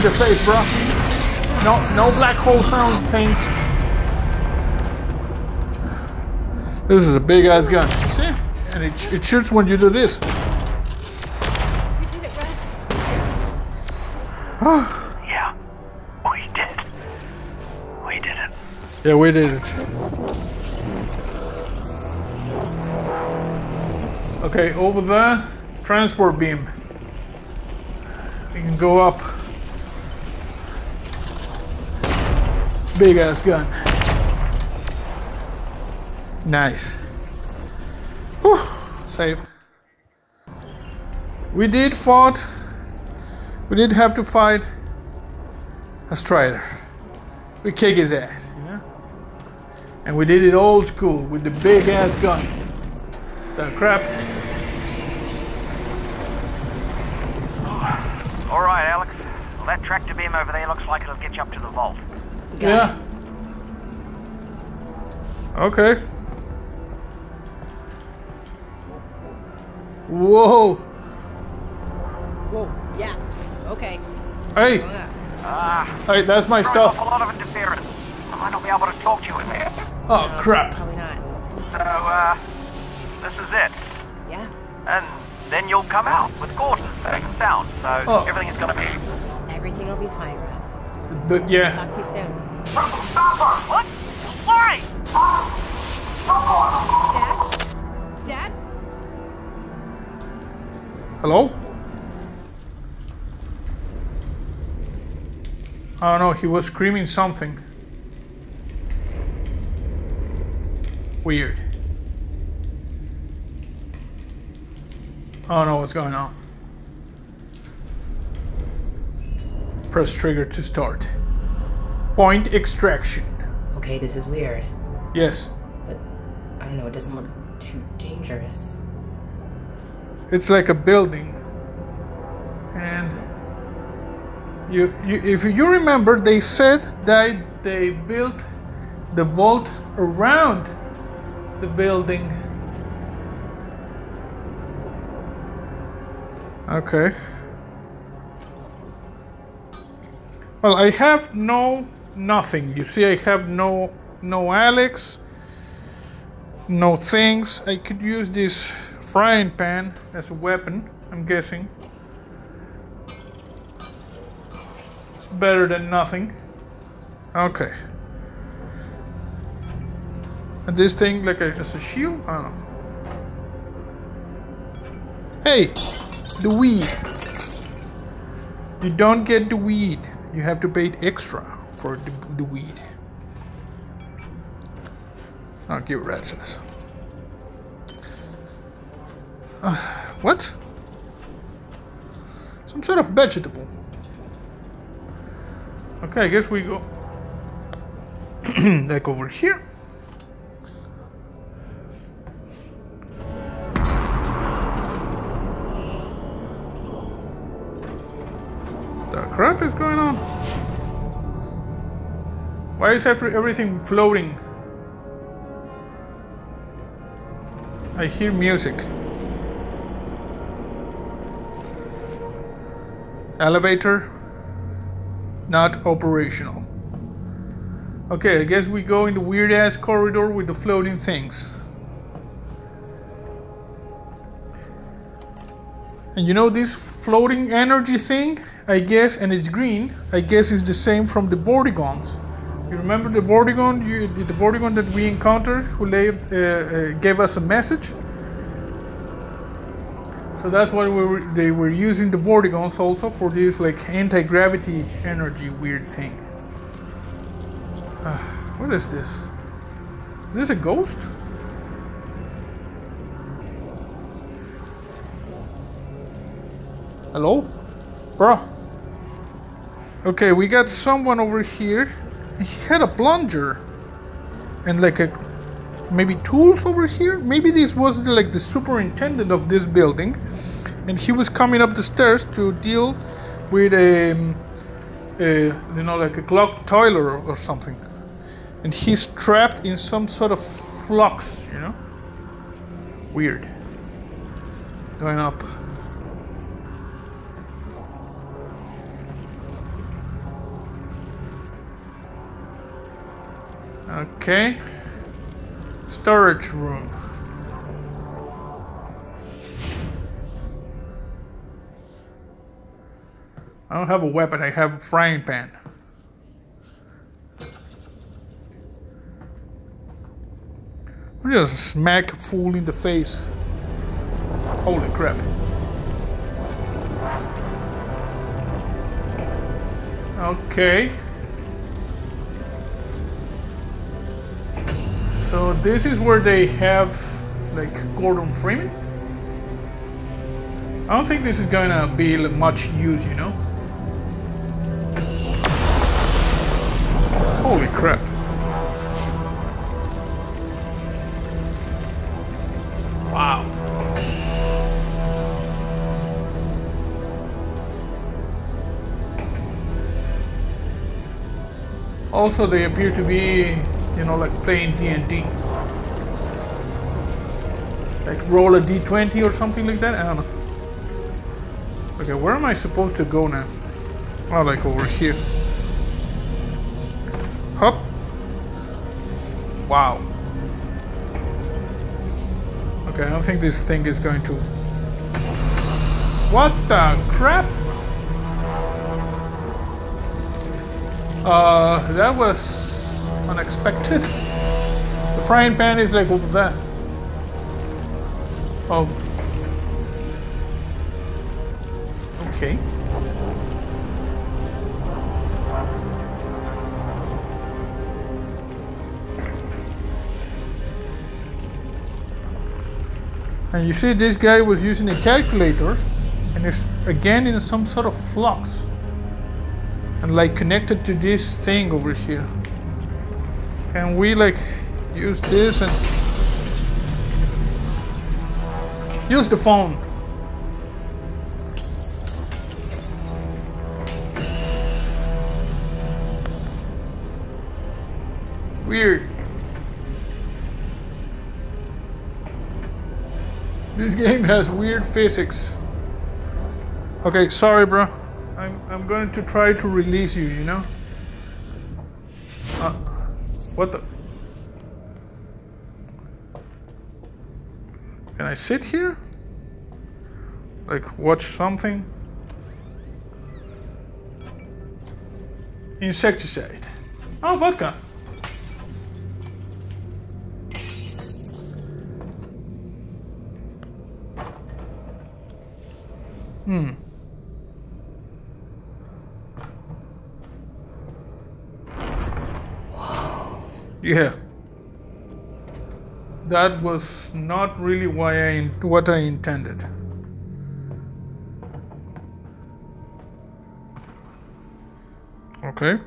In the face, bro. No, no black hole sound things. This is a big ass gun. See? And it, it shoots when you do this. You did it. Yeah, we did. We did it. Yeah, we did it. Okay, over there, transport beam. We can go up. Big ass gun. Nice. Whew, save. We did fought. We did have to fight a strider. We kick his ass, you know? And we did it old school with the big ass gun. The crap. All right, Alyx. Well, that tractor beam over there looks like it'll get you up to the vault. Yeah. Okay. Whoa. Whoa, yeah. Okay. Hey, Going. Ah, hey, that's my throwing off a stuff. lot of interference. I might not be able to talk to you in there. Oh No, crap. Probably not. So, uh, this is it. Yeah. And then you'll come out with Gordon safe and sound. So Oh. everything is gonna be. Everything will be fine, Russ. But yeah. Talk to you soon. What? Why? Dad? Dad? Hello? Oh no, he was screaming something. Weird. Oh no, what's going on? Press trigger to start. Point extraction. Okay, this is weird. Yes. But I don't know, it doesn't look too dangerous. It's like a building. And you, you if you remember they said that they built the vault around the building. Okay. Well, I have no nothing. You see, I have no no Alex, no things. I could use this frying pan as a weapon. I'm guessing. It's better than nothing. Okay. And this thing, like a, as a shield? I don't know. Hey, the weed. You don't get the weed. You have to pay extra for the, the weed. I'll give red says. Uh, what? Some sort of vegetable. Okay, I guess we go like over here. Why is every, everything floating? I hear music. Elevator not operational. Okay, I guess we go in the weird ass corridor with the floating things. And you know this floating energy thing? I guess, and it's green. I guess it's the same from the Vortigaunts. You remember the Vortigaunt? You, the Vortigaunt that we encountered, who uh, uh, gave us a message. So that's why we were, they were using the Vortigaunts also for this like anti-gravity energy weird thing. Uh, what is this? Is this a ghost? Hello? Bro. Okay, we got someone over here. He had a plunger. And like a maybe tools over here. Maybe this was the, like the superintendent of this building, and he was coming up the stairs to deal with a, um, a you know, like a clock toiler or, or something, and he's trapped in some sort of flux, you know. Weird. Going up. Okay. Storage room. I don't have a weapon, I have a frying pan. I just smack a fool in the face. Holy crap. Okay. So this is where they have like Gordon Freeman. I don't think this is gonna be much use, you know. Holy crap. Wow. Also, they appear to be, you know, like playing D&D. Like roll a D20 or something like that? I don't know. Okay, where am I supposed to go now? Oh, like over here. Hop. Wow. Okay, I don't think this thing is going to... What the crap? Uh, that was unexpected. The frying pan is like over there. Oh. Okay. And you see this guy was using a calculator and it's again in some sort of flux. and like connected to this thing over here. Can we like use this and use the phone? Weird. This game has weird physics. Okay, sorry, bro. I'm I'm going to try to release you. You know. What the? Can I sit here? Like watch something? Insecticide. Oh, vodka. Hmm. Yeah. That was not really why I what I intended. Okay.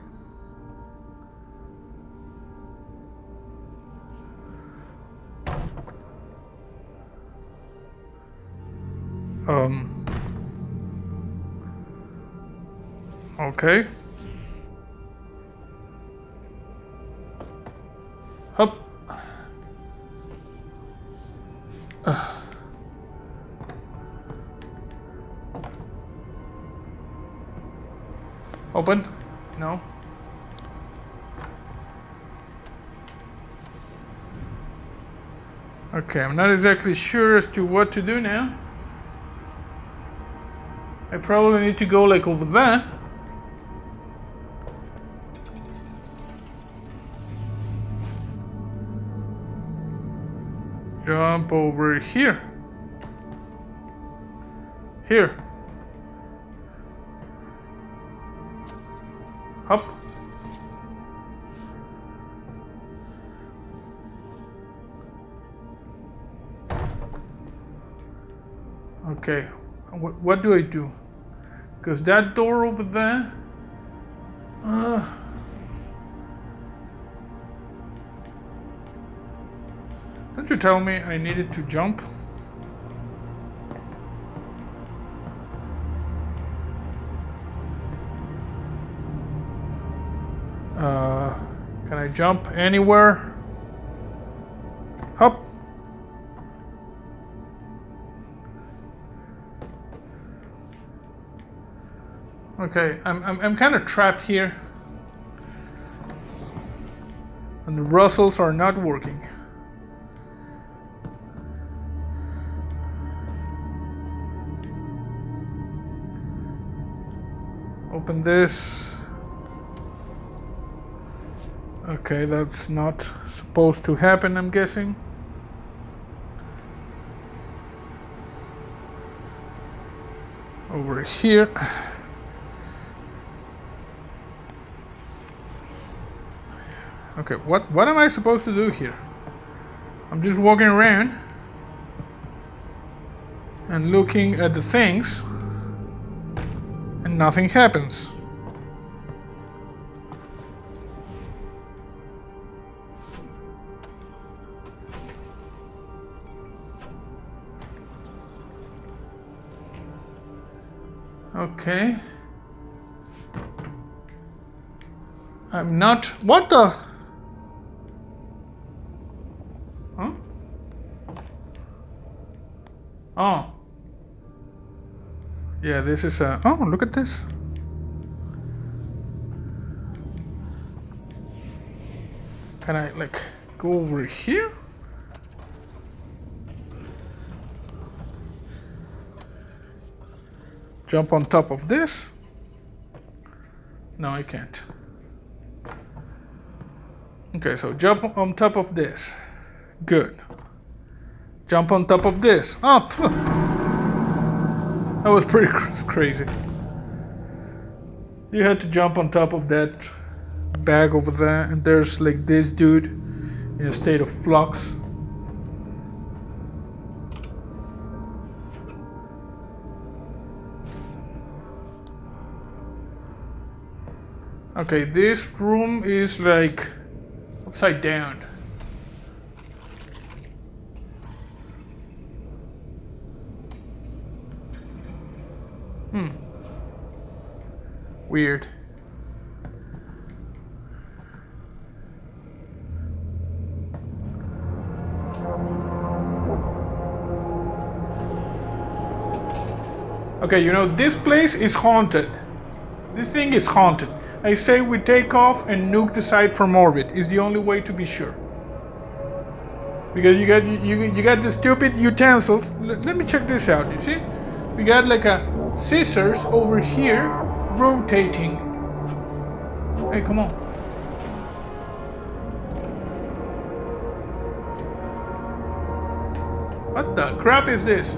Um. Okay. Open? No. Okay, I'm not exactly sure as to what to do now. I probably need to go like over there. Jump over here. Here. Hop. Okay, what, what do I do? Because that door over there. Uh, don't you tell me I needed to jump? Jump anywhere? Hop. Okay, I'm, I'm, I'm kind of trapped here. And the Russells are not working. Open this. Okay, that's not supposed to happen, I'm guessing. Over here. Okay, what what am I supposed to do here? I'm just walking around and looking at the things and nothing happens. Okay. I'm not. What the? Huh? Oh. Yeah, this is a. Oh, look at this. Can I, like, go over here? Jump on top of this? No, I can't. Okay, so jump on top of this. Good. Jump on top of this. Oh, phew. that was pretty cr- crazy. You had to jump on top of that bag over there, and there's like this dude in a state of flux. Okay, this room is like upside down. Hmm. Weird. Okay, you know, this place is haunted. This thing is haunted. I say we take off and nuke the site from orbit. Is the only way to be sure. Because you got you you got the stupid utensils. L- let me check this out. You see, we got like a scissors over here rotating. Hey, come on. What the crap is this?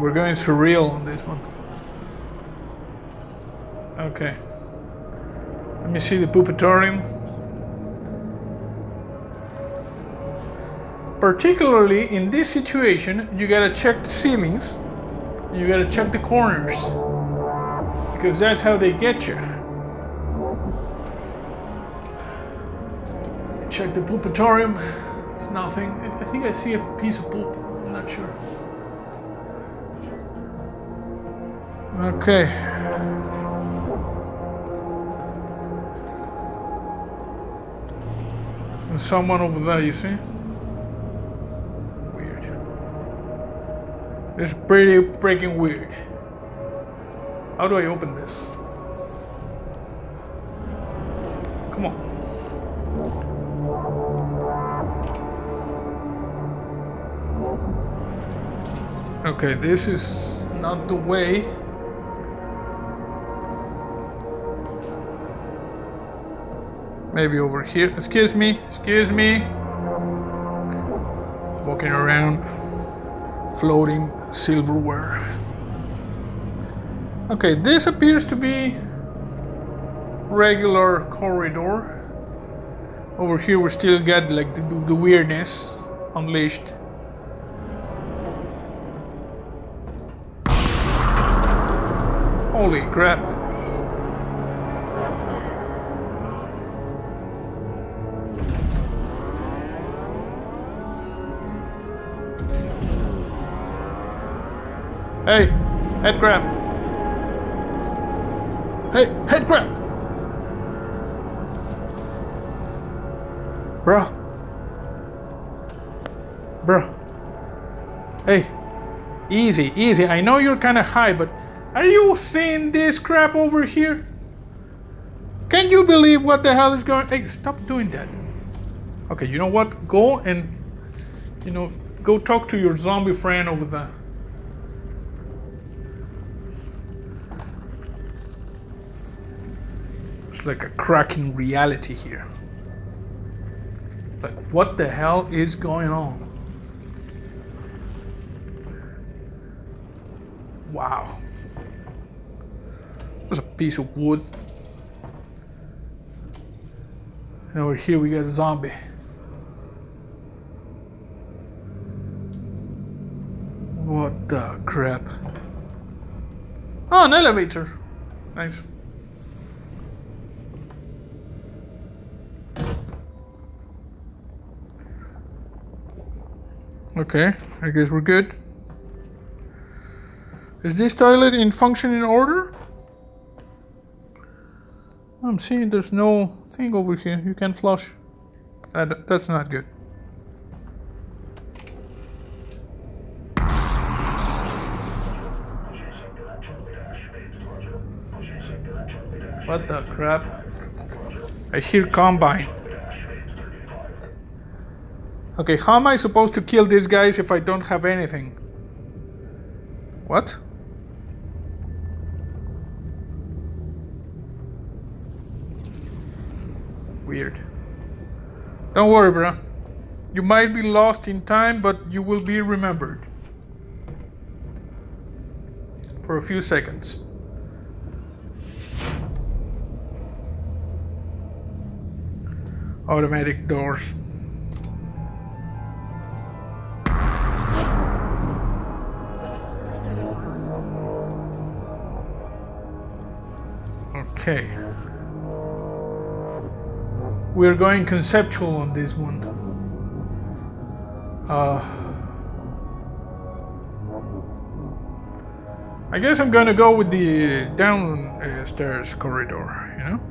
We're going surreal on this one. Okay. Let me see the poopatorium. Particularly in this situation, you gotta check the ceilings. You gotta check the corners. Because that's how they get you. Check the poopatorium. It's nothing. I think I see a piece of poop. Okay. There's someone over there, you see? Weird. It's pretty freaking weird. How do I open this? Come on. Okay, this is not the way. Maybe over here. Excuse me. Excuse me. Walking around, floating silverware. Okay, this appears to be regular corridor. Over here, we still got like the, the weirdness unleashed. Holy crap. Hey, headcrab. Hey, headcrab. Bruh. Bruh. Hey, easy, easy. I know you're kind of high, but are you seeing this crap over here? Can you believe what the hell is going? Hey, stop doing that. Okay, you know what? Go and, you know, go talk to your zombie friend over there. Like a cracking reality here. Like, what the hell is going on? Wow. There's a piece of wood. And over here we got a zombie. What the crap? Oh, an elevator. Nice. Okay, I guess we're good. Is this toilet in functioning order? I'm seeing there's no thing over here. You can flush. That, that's not good. What the crap? I hear combine. Okay, how am I supposed to kill these guys if I don't have anything? What? Weird. Don't worry, bro. You might be lost in time, but you will be remembered. For a few seconds. automatic doors. Okay. We're going conceptual on this one. Uh, I guess I'm gonna go with the downstairs uh, corridor, you know?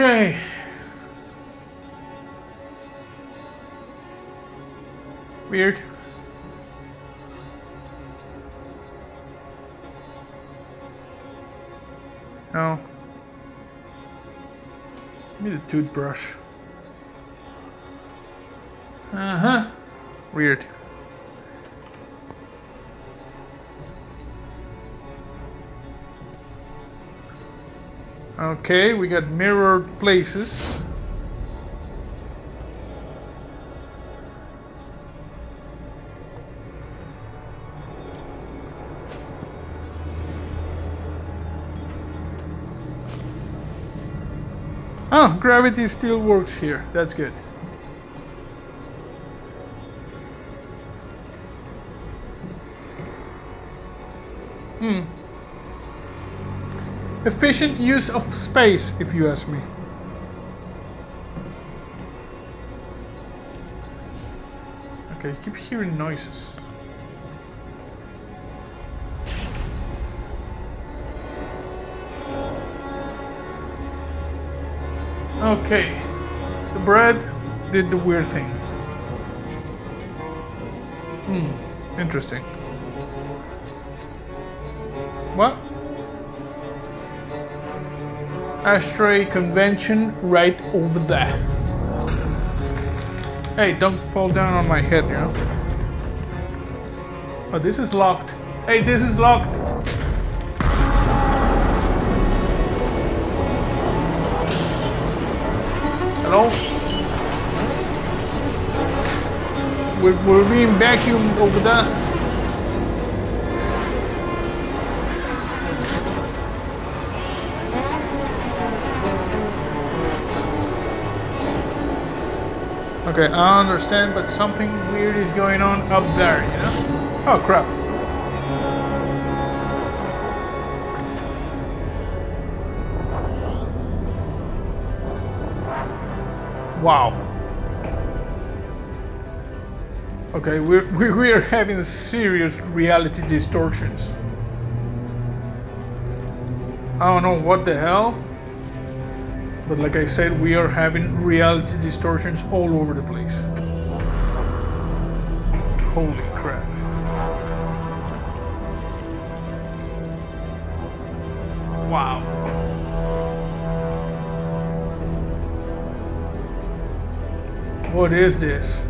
Okay. Weird. No. Give me the toothbrush. Uh huh. Weird. Okay, we got mirrored places. Oh, gravity still works here. That's good. Efficient use of space, if you ask me. Okay, keep hearing noises. Okay, the bread did the weird thing. Hmm, interesting. Ashtray convention right over there. Hey, don't fall down on my head, you know? Oh, this is locked. Hey, this is locked. Hello? We're, we're being vacuumed over there. Okay, I understand, but something weird is going on up there, you know? Oh, crap. Wow. Okay, we're, we we are having serious reality distortions. I don't know what the hell. But like I said, we are having reality distortions all over the place. Holy crap. Wow. What is this?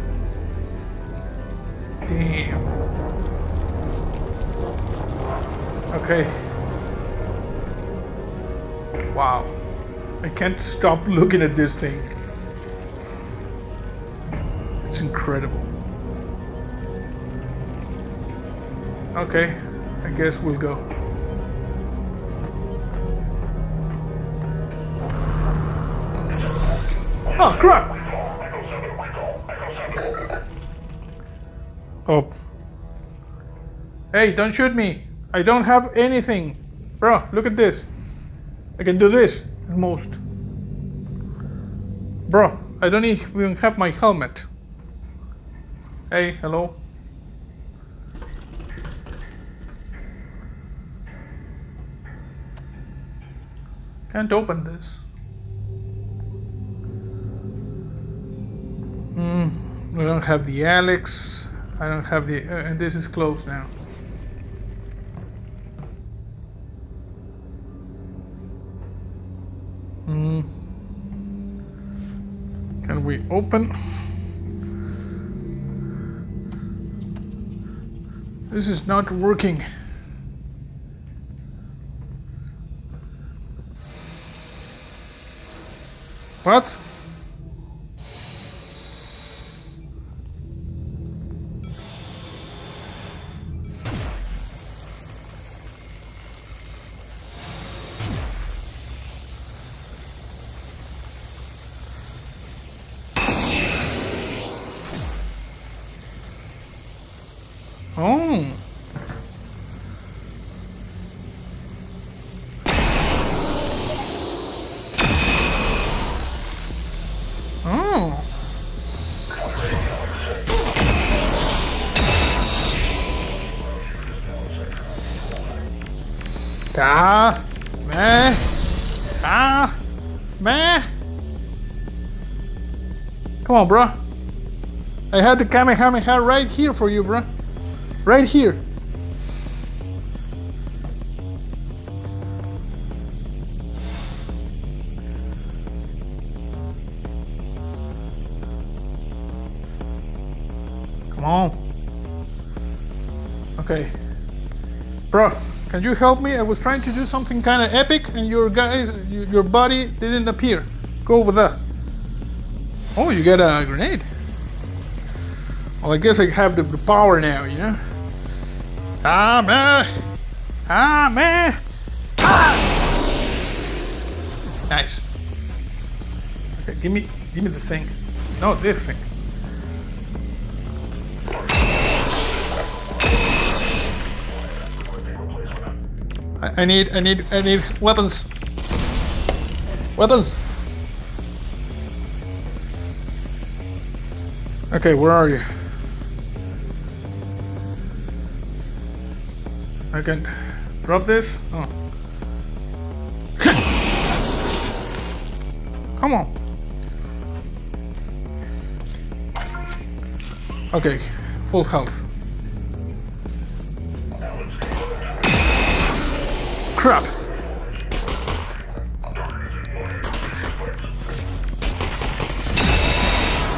Can't stop looking at this thing. It's incredible. Okay, I guess we'll go. Oh crap! Oh. Hey, don't shoot me! I don't have anything! Bro, look at this. I can do this at most. Bro, I don't even have my helmet. Hey, hello. Can't open this. Hmm, I don't have the Alex. I don't have the... Uh, and this is closed now. Hmm. We open? This is not working. What? Had the Kamehameha right here for you, bro. Right here. Come on. Okay. Bro, can you help me? I was trying to do something kind of epic and your guys, your body didn't appear. Go over there. Oh, you got a grenade. Well, I guess I have the, power now, you know? Ah, man! Ah, man! Ah! Nice. Okay, give me, give me the thing. No, this thing. I, I need, I need, I need weapons. Weapons. Okay, where are you? I can drop this. Oh. Come on. Okay, full health. Crap.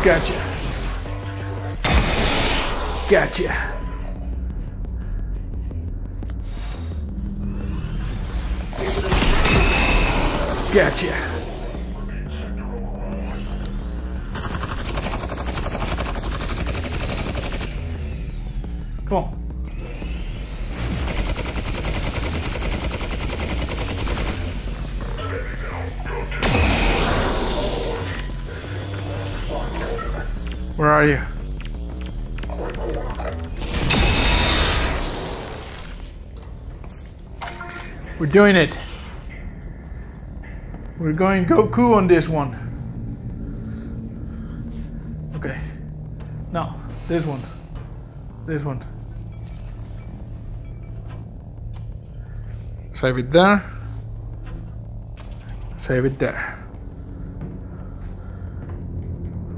Gotcha. Gotcha. Gotcha. Come on. Where are you? We're doing it. We're going Goku on this one. Okay. Now, this one. This one. Save it there. Save it there.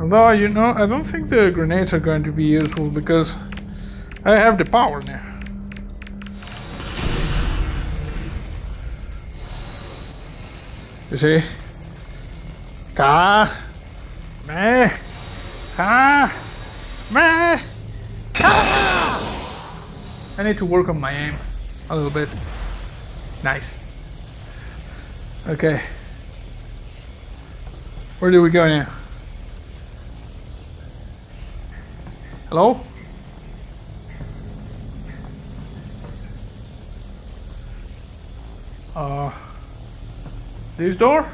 Although, you know, I don't think the grenades are going to be useful because I have the power now. You see? Ka, me, ka, me, ka. I need to work on my aim a little bit. Nice. Okay. Where do we go now? Hello? Uh, this door?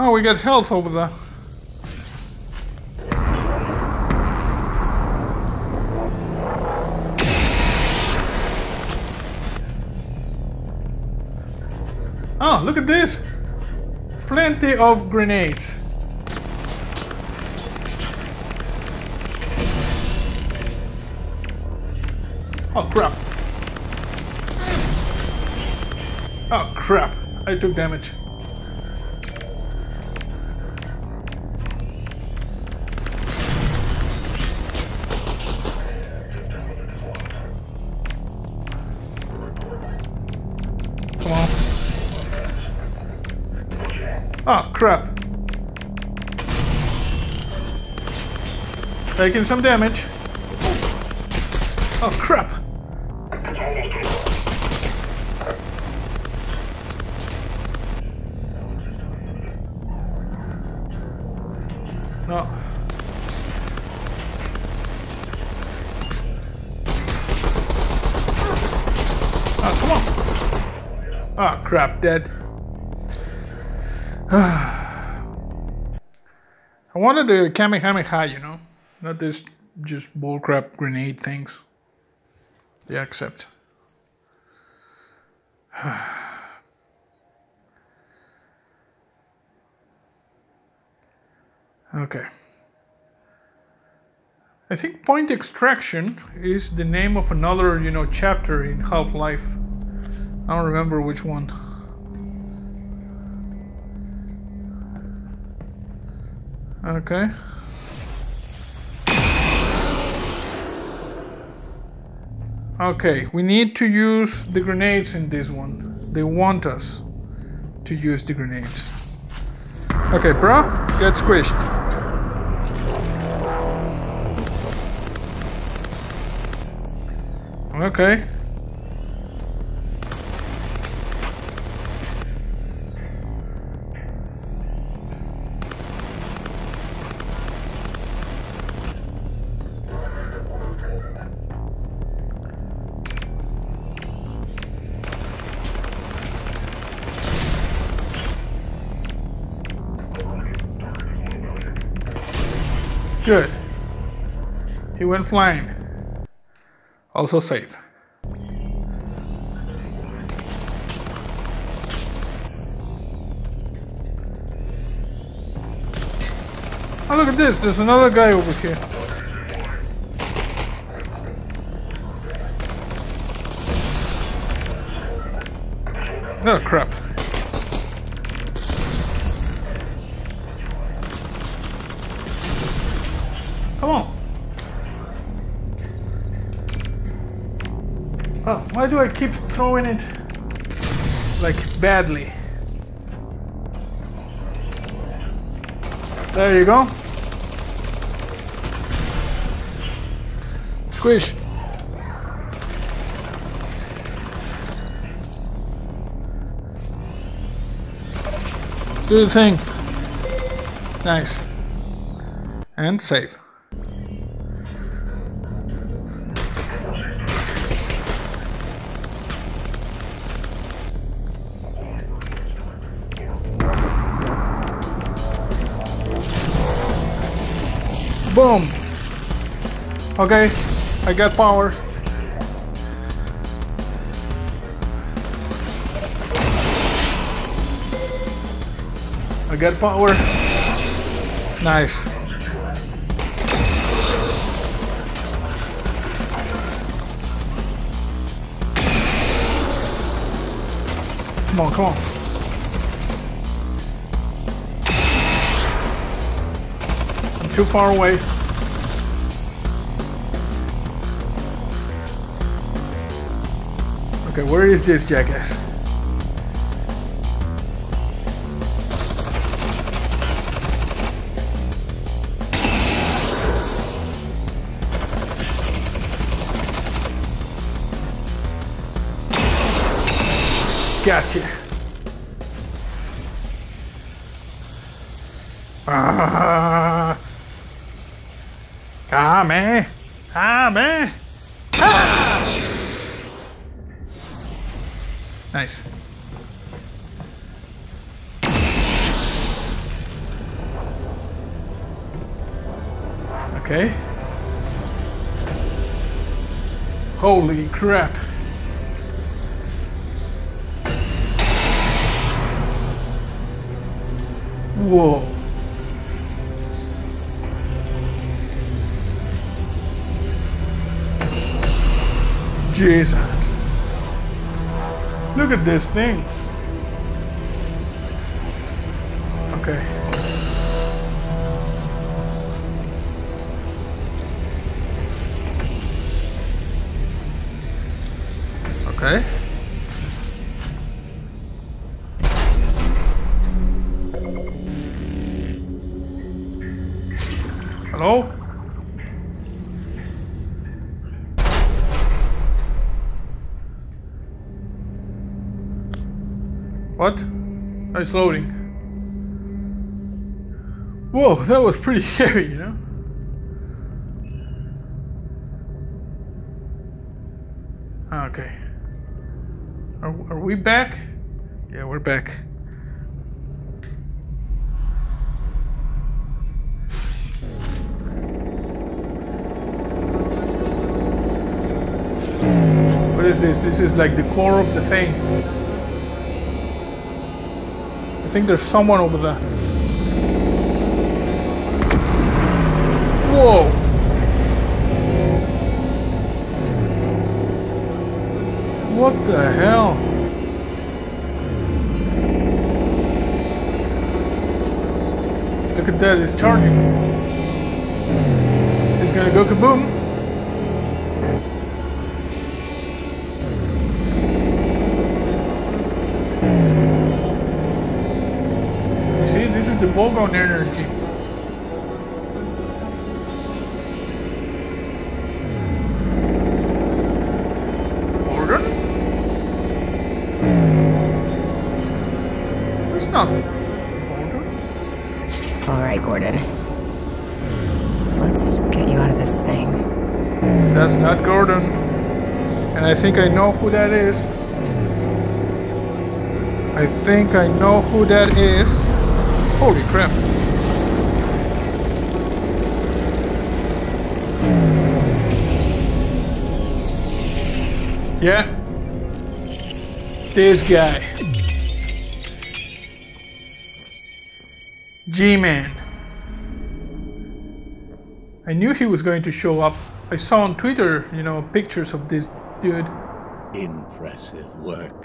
Oh. We got health over there. Plenty of grenades. Oh crap. Oh crap, I took damage. Oh crap. Taking some damage. Oh crap. No. Oh, come on. Oh, crap, dead. Wanted the Kamehameha, you know? Not this just bullcrap grenade things. Yeah, accept. okay. I think point extraction is the name of another, you know, chapter in Half-Life. I don't remember which one. Okay. Okay, we need to use the grenades in this one. They want us to use the grenades. Okay, bro, get squished. Okay. Went flying. Also safe. Oh, look at this. There's another guy over here. Oh, crap. Why do I keep throwing it like badly? There you go. Squish. Do the thing. Nice. And save. Okay, I got power. I got power. Nice. Come on, come on. I'm too far away. Okay, where is this jackass? Gotcha. Ah. Come. Come. Holy crap. Whoa. Jesus. Look at this thing. It's loading. Whoa, that was pretty heavy, you know? Okay. Are, are we back? Yeah, we're back. What is this? This is like the core of the thing. Think there's someone over there. Whoa! What the hell? Look at that, it's charging. It's gonna go kaboom. This is the Volgon energy. Gordon? It's not Gordon. All right, Gordon. Let's get you out of this thing. That's not Gordon. And I think I know who that is. I think I know who that is. Holy crap. Yeah. This guy. G-Man. I knew he was going to show up. I saw on Twitter, you know, pictures of this dude. Impressive work,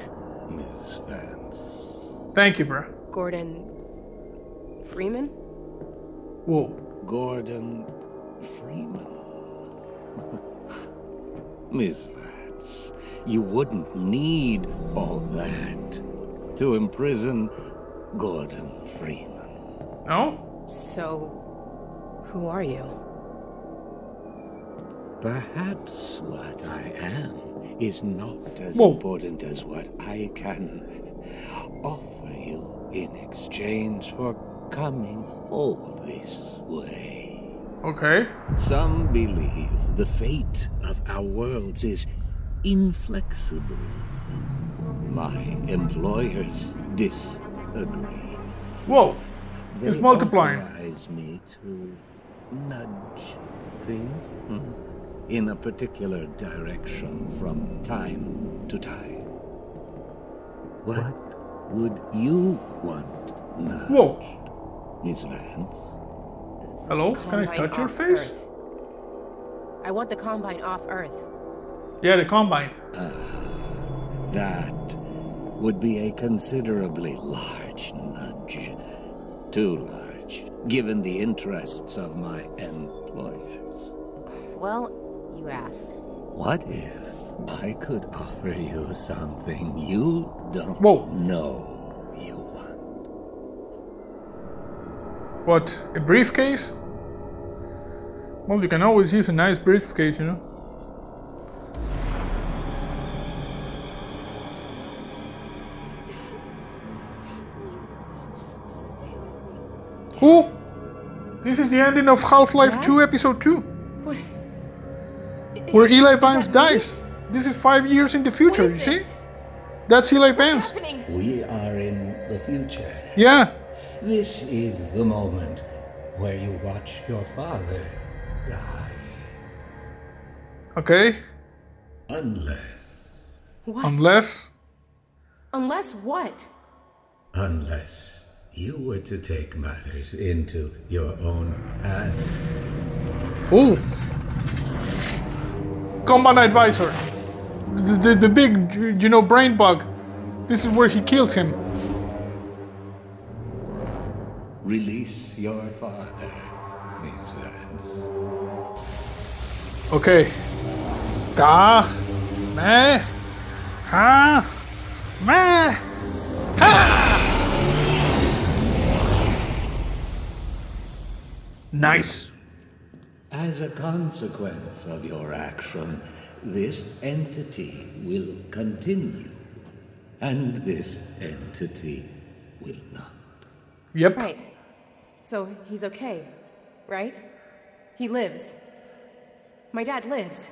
Miss Vance. Thank you, bro. Gordon. Freeman? Whoa. Gordon Freeman. Miss Vance, you wouldn't need all that to imprison Gordon Freeman. No? So. Who are you? Perhaps what I am is not as Whoa. important as what I can offer you in exchange for coming all this way. Okay. Some believe the fate of our worlds is inflexible. My employers disagree. Whoa. It's They multiplying. authorize me to nudge things hmm, in a particular direction from time to time. What would you want nudged, Whoa. Miss Vance? Hello? Can I touch your face? Earth. I want the Combine off Earth. Yeah, the combine. Ah, that would be a considerably large nudge. Too large, given the interests of my employers. Well, you asked. What if I could offer you something you don't Whoa. know you want? What? A briefcase? Well, you can always use a nice briefcase, you know? Oh! This is the ending of Half-Life 2 Episode 2. What? Where Eli Vance dies. This is five years in the future, you is see? That's Eli What's Vance. happening? We are in the future. Yeah. This is the moment where you watch your father die. Okay. Unless, What? Unless. Unless what? unless you were to take matters into your own hands. Oh. Combat advisor. The, the, the big, you know, brain bug. This is where he kills him. Release your father, Miss Vance. Okay. Ka. Me. Ha. Me. Ha! Nice. As a consequence of your action, this entity will continue, and this entity will not. Yep. Right. So he's okay, right? He lives. My dad lives.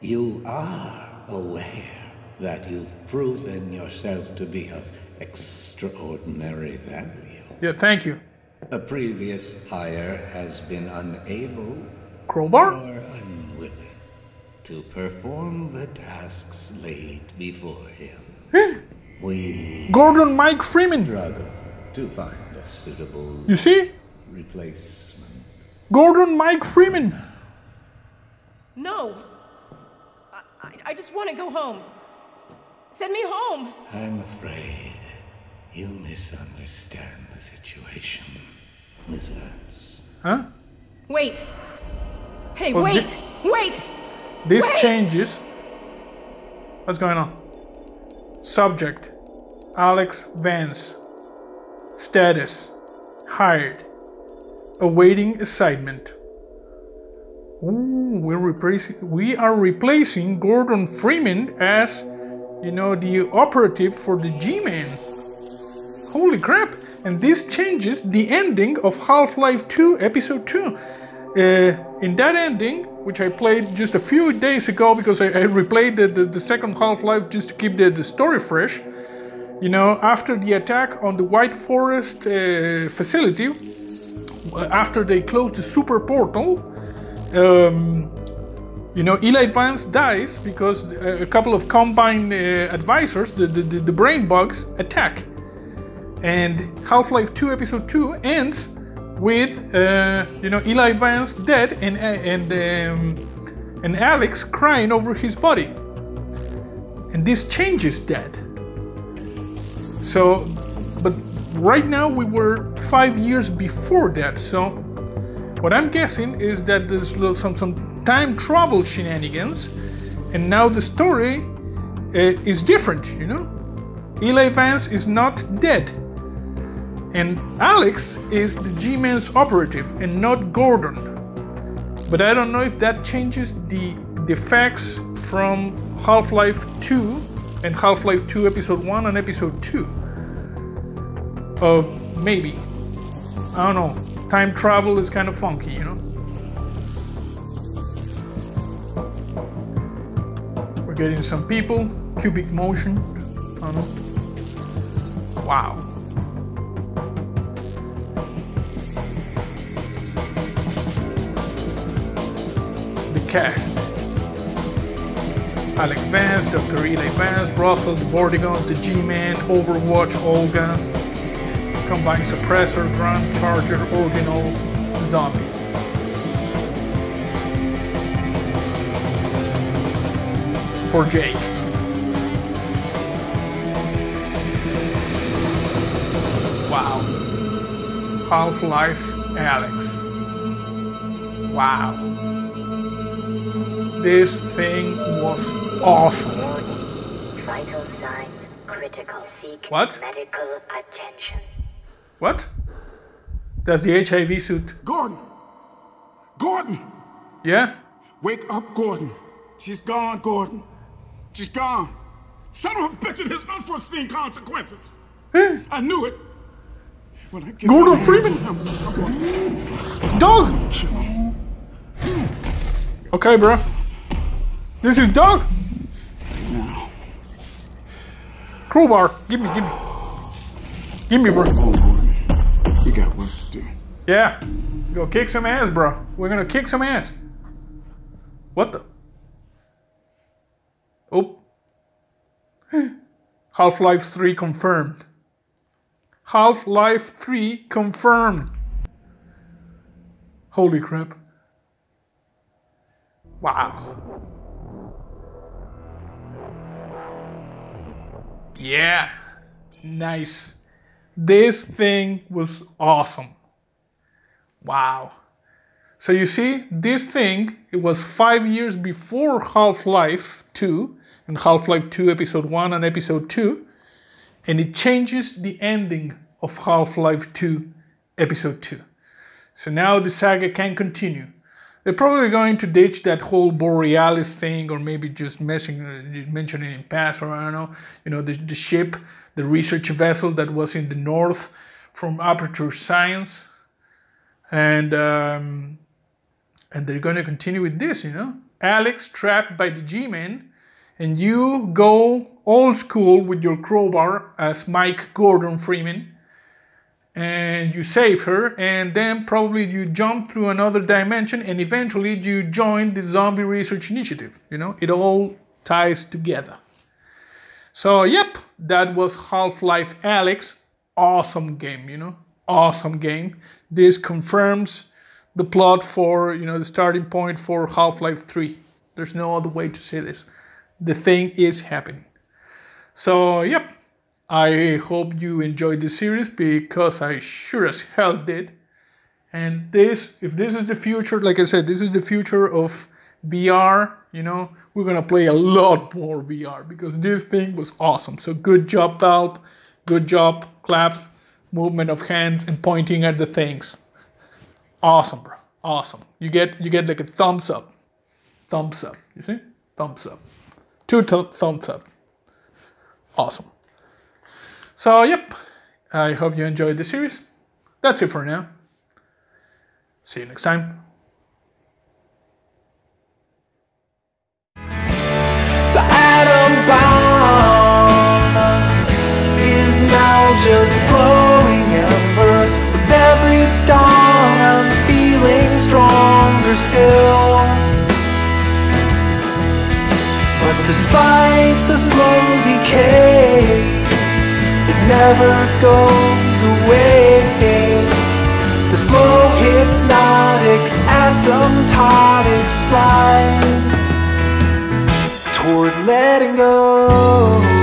You are aware that you've proven yourself to be of extraordinary value. Yeah, thank you. A previous hire has been unable Crowbar? or unwilling to perform the tasks laid before him. we Gordon Mike Freeman. struggle to find a suitable You see? replacement. Gordon Mike Freeman. No! I, I, I just want to go home. Send me home! I'm afraid you misunderstand the situation, Miss Vance. Huh? Wait! Hey, Oh, wait! di- Wait! This Wait! changes. What's going on? Subject Alyx Vance. Status Hired. Awaiting assignment. Ooh, we're replacing. We are replacing Gordon Freeman as, you know, the operative for the G-Man. Holy crap! And this changes the ending of Half-Life 2 Episode 2. Uh, in that ending, which I played just a few days ago because I, I replayed the, the, the second Half-Life just to keep the, the story fresh, you know, after the attack on the White Forest uh, facility, uh, after they closed the super portal, um, you know, Eli Vance dies because a, a couple of Combine uh, advisors, the, the, the, brain bugs, attack. And Half Life 2 Episode 2 ends with, uh, you know, Eli Vance dead and, and, um, and Alyx crying over his body. And this changes that. So, but right now we were five years before that. So, what I'm guessing is that there's some some time travel shenanigans, and now the story uh, is different. You know, Eli Vance is not dead, and Alyx is the G-Man's operative and not Gordon. But I don't know if that changes the the facts from Half-Life 2 and Half-Life 2 Episode 1 and Episode 2. Uh, maybe. I don't know. Time travel is kind of funky, you know? We're getting some people. Cubic motion. I don't know. Wow. The cast. Alyx Vance, Dr. Eli Vance, Russell, the Vortigaunts, the G-Man, Overwatch, Olga, Combined Suppressor, Grand Charger, Organol, Zombie. For Jake. Wow. Half-Life Alyx. Wow. This thing was awesome. Warning. Vital signs critical. Seek What? medical attention. What? That's the HEV suit. Gordon! Gordon! Yeah? Wake up, Gordon. She's gone, Gordon. She's gone. Son of a bitch, it has unforeseen consequences. I knew it. When I Gordon Freeman. him, oh, Dog! Okay, bro. This is dog. now. Crowbar. Give me, give me. Give me, bro. Oh. We got work to do. Yeah. Go kick some ass, bro. We're gonna kick some ass. What the? Oh. Half Life 3 confirmed. Half Life 3 confirmed. Holy crap. Wow. Yeah. Nice. This thing was awesome. Wow. So you see, this thing, it was five years before Half-Life 2, and Half-Life 2 Episode 1 and Episode 2, and it changes the ending of Half-Life 2 Episode 2. So now the saga can continue. They're probably going to ditch that whole Borealis thing, or maybe just messing, mentioning in past, or I don't know, you know, the, the ship, the research vessel that was in the north from Aperture Science and um, and they're going to continue with this. You know, Alyx trapped by the G-Man, and you go old school with your crowbar as Mike Gordon Freeman, and you save her, and then probably you jump through another dimension, and eventually you join the Zombie Research Initiative. You know, it all ties together. So, yep, that was Half Life Alyx. Awesome game, you know, awesome game. This confirms the plot for, you know, the starting point for Half Life 3. There's no other way to say this. The thing is happening. So, yep, I hope you enjoyed this series because I sure as hell did. And this, if this is the future, like I said, this is the future of VR, you know, we're gonna play a lot more VR because this thing was awesome. So good job, Valve. Good job. Clap, movement of hands and pointing at the things. Awesome, bro. Awesome. You get you get like a thumbs up. Thumbs up. You see? Thumbs up. Two th- thumbs up. Awesome. So yep. I hope you enjoyed the series. That's it for now. See you next time. The atom bomb is now just glowing. With every dawn, I'm feeling stronger still. But despite the slow decay, never goes away. The slow, hypnotic, asymptotic slide toward letting go.